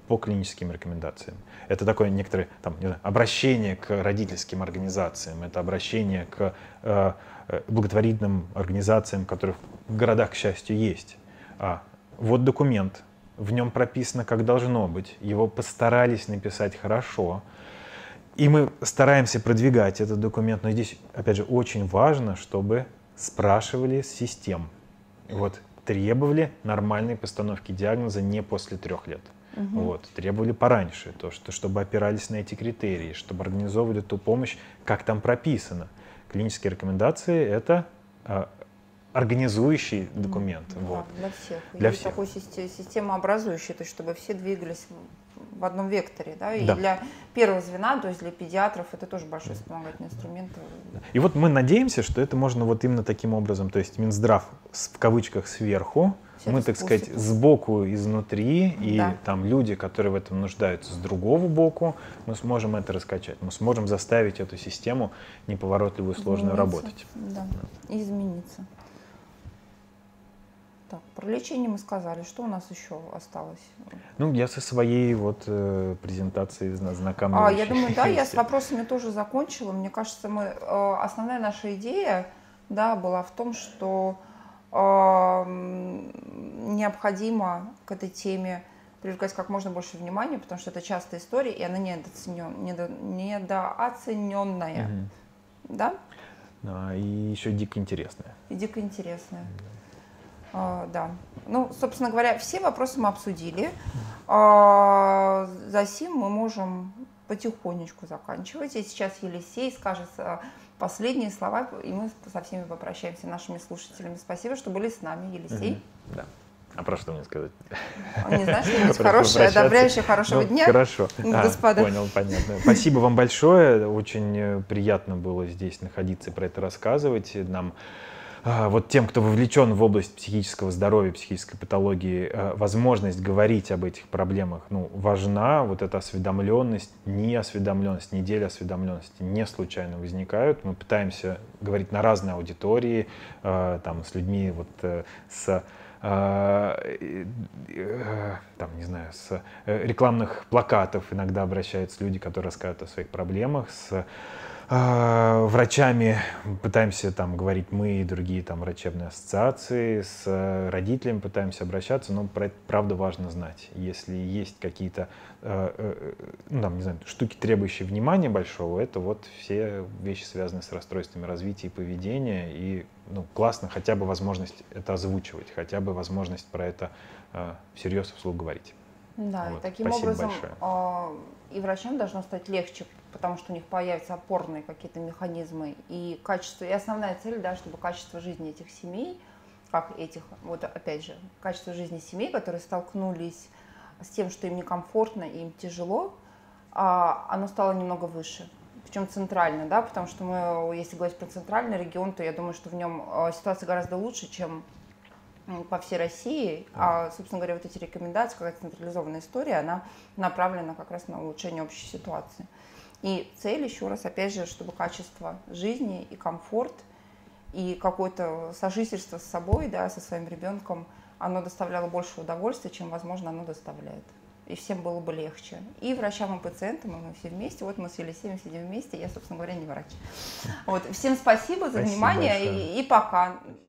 по клиническим рекомендациям. Это такое некоторое там, знаю, обращение к родительским организациям, это обращение к э, э, благотворительным организациям, которые в городах, к счастью, есть. А, вот документ, в нем прописано, как должно быть, его постарались написать хорошо, и мы стараемся продвигать этот документ, но здесь, опять же, очень важно, чтобы спрашивали систем. Вот, требовали нормальной постановки диагноза не после трех лет. Угу. Вот, требовали пораньше, то, что, чтобы опирались на эти критерии, чтобы организовывали ту помощь, как там прописано. Клинические рекомендации – это а, организующий документ. Да, вот. Для всех. Для всех. такой системообразующий, то есть чтобы все двигались в одном векторе. Да? И да. для первого звена, то есть для педиатров, это тоже большой вспомогательный инструмент. И вот мы надеемся, что это можно вот именно таким образом, то есть Минздрав в кавычках сверху, мы, так сказать, сбоку, изнутри, и да. там люди, которые в этом нуждаются с другого боку, мы сможем это раскачать, мы сможем заставить эту систему неповоротливую, сложную работать. Да, и измениться. Так, про лечение мы сказали. Что у нас еще осталось? Ну, я со своей вот э, презентацией знакомлюсь. А, я думаю, да, я с вопросами тоже закончила. Мне кажется, мы, э, основная наша идея да, была в том, что необходимо к этой теме привлекать как можно больше внимания, потому что это частая история, и она недооценен, недо, недооцененная. Угу. Да? Да, и еще дико интересная. И дико интересная. А, да. Ну, собственно говоря, все вопросы мы обсудили. А, за сим мы можем потихонечку заканчивать. И сейчас Елисей скажет а, последние слова, и мы со всеми попрощаемся, нашими слушателями. Спасибо, что были с нами, Елисей. Угу. Да. А про что мне сказать? Не знаю, что-нибудь хорошее, одобряющее хорошего ну, дня. Хорошо. Господа. А, понял, понятно. Спасибо вам большое. Очень э, приятно было здесь находиться и про это рассказывать. Нам а, вот тем, кто вовлечен в область психического здоровья, психической патологии, а, возможность говорить об этих проблемах ну, важна. Вот эта осведомленность, неосведомленность, неделя осведомленности не случайно возникают. Мы пытаемся говорить на разные аудитории, а, там, с людьми вот, э, с э, там, не знаю, с э, рекламных плакатов иногда обращаются люди, которые рассказывают о своих проблемах, с а, врачами пытаемся там говорить мы и другие там врачебные ассоциации, с родителями пытаемся обращаться, но про это правда важно знать. Если есть какие-то э, э, ну, там, не знаю, штуки, требующие внимания большого, это вот все вещи, связанные с расстройствами развития и поведения, и ну, классно хотя бы возможность это озвучивать, хотя бы возможность про это э, всерьез вслух говорить. Да, вот. и таким Спасибо образом большое. и врачам должно стать легче потому что у них появятся опорные какие-то механизмы и качество, и основная цель, да, чтобы качество жизни этих семей, как этих, вот опять же, качество жизни семей, которые столкнулись с тем, что им некомфортно и им тяжело, а, оно стало немного выше. Причем центрально, да, потому что мы, если говорить про центральный регион, то я думаю, что в нем а, ситуация гораздо лучше, чем по всей России, а, собственно говоря, вот эти рекомендации, какая-то централизованная история, она направлена как раз на улучшение общей ситуации. И цель, еще раз, опять же, чтобы качество жизни и комфорт, и какое-то сожительство с собой, да, со своим ребенком, оно доставляло больше удовольствия, чем, возможно, оно доставляет. И всем было бы легче. И врачам, и пациентам, и мы все вместе. Вот мы с Елисеем сидим вместе, я, собственно говоря, не врач. Вот. Всем спасибо за спасибо внимание и, и пока.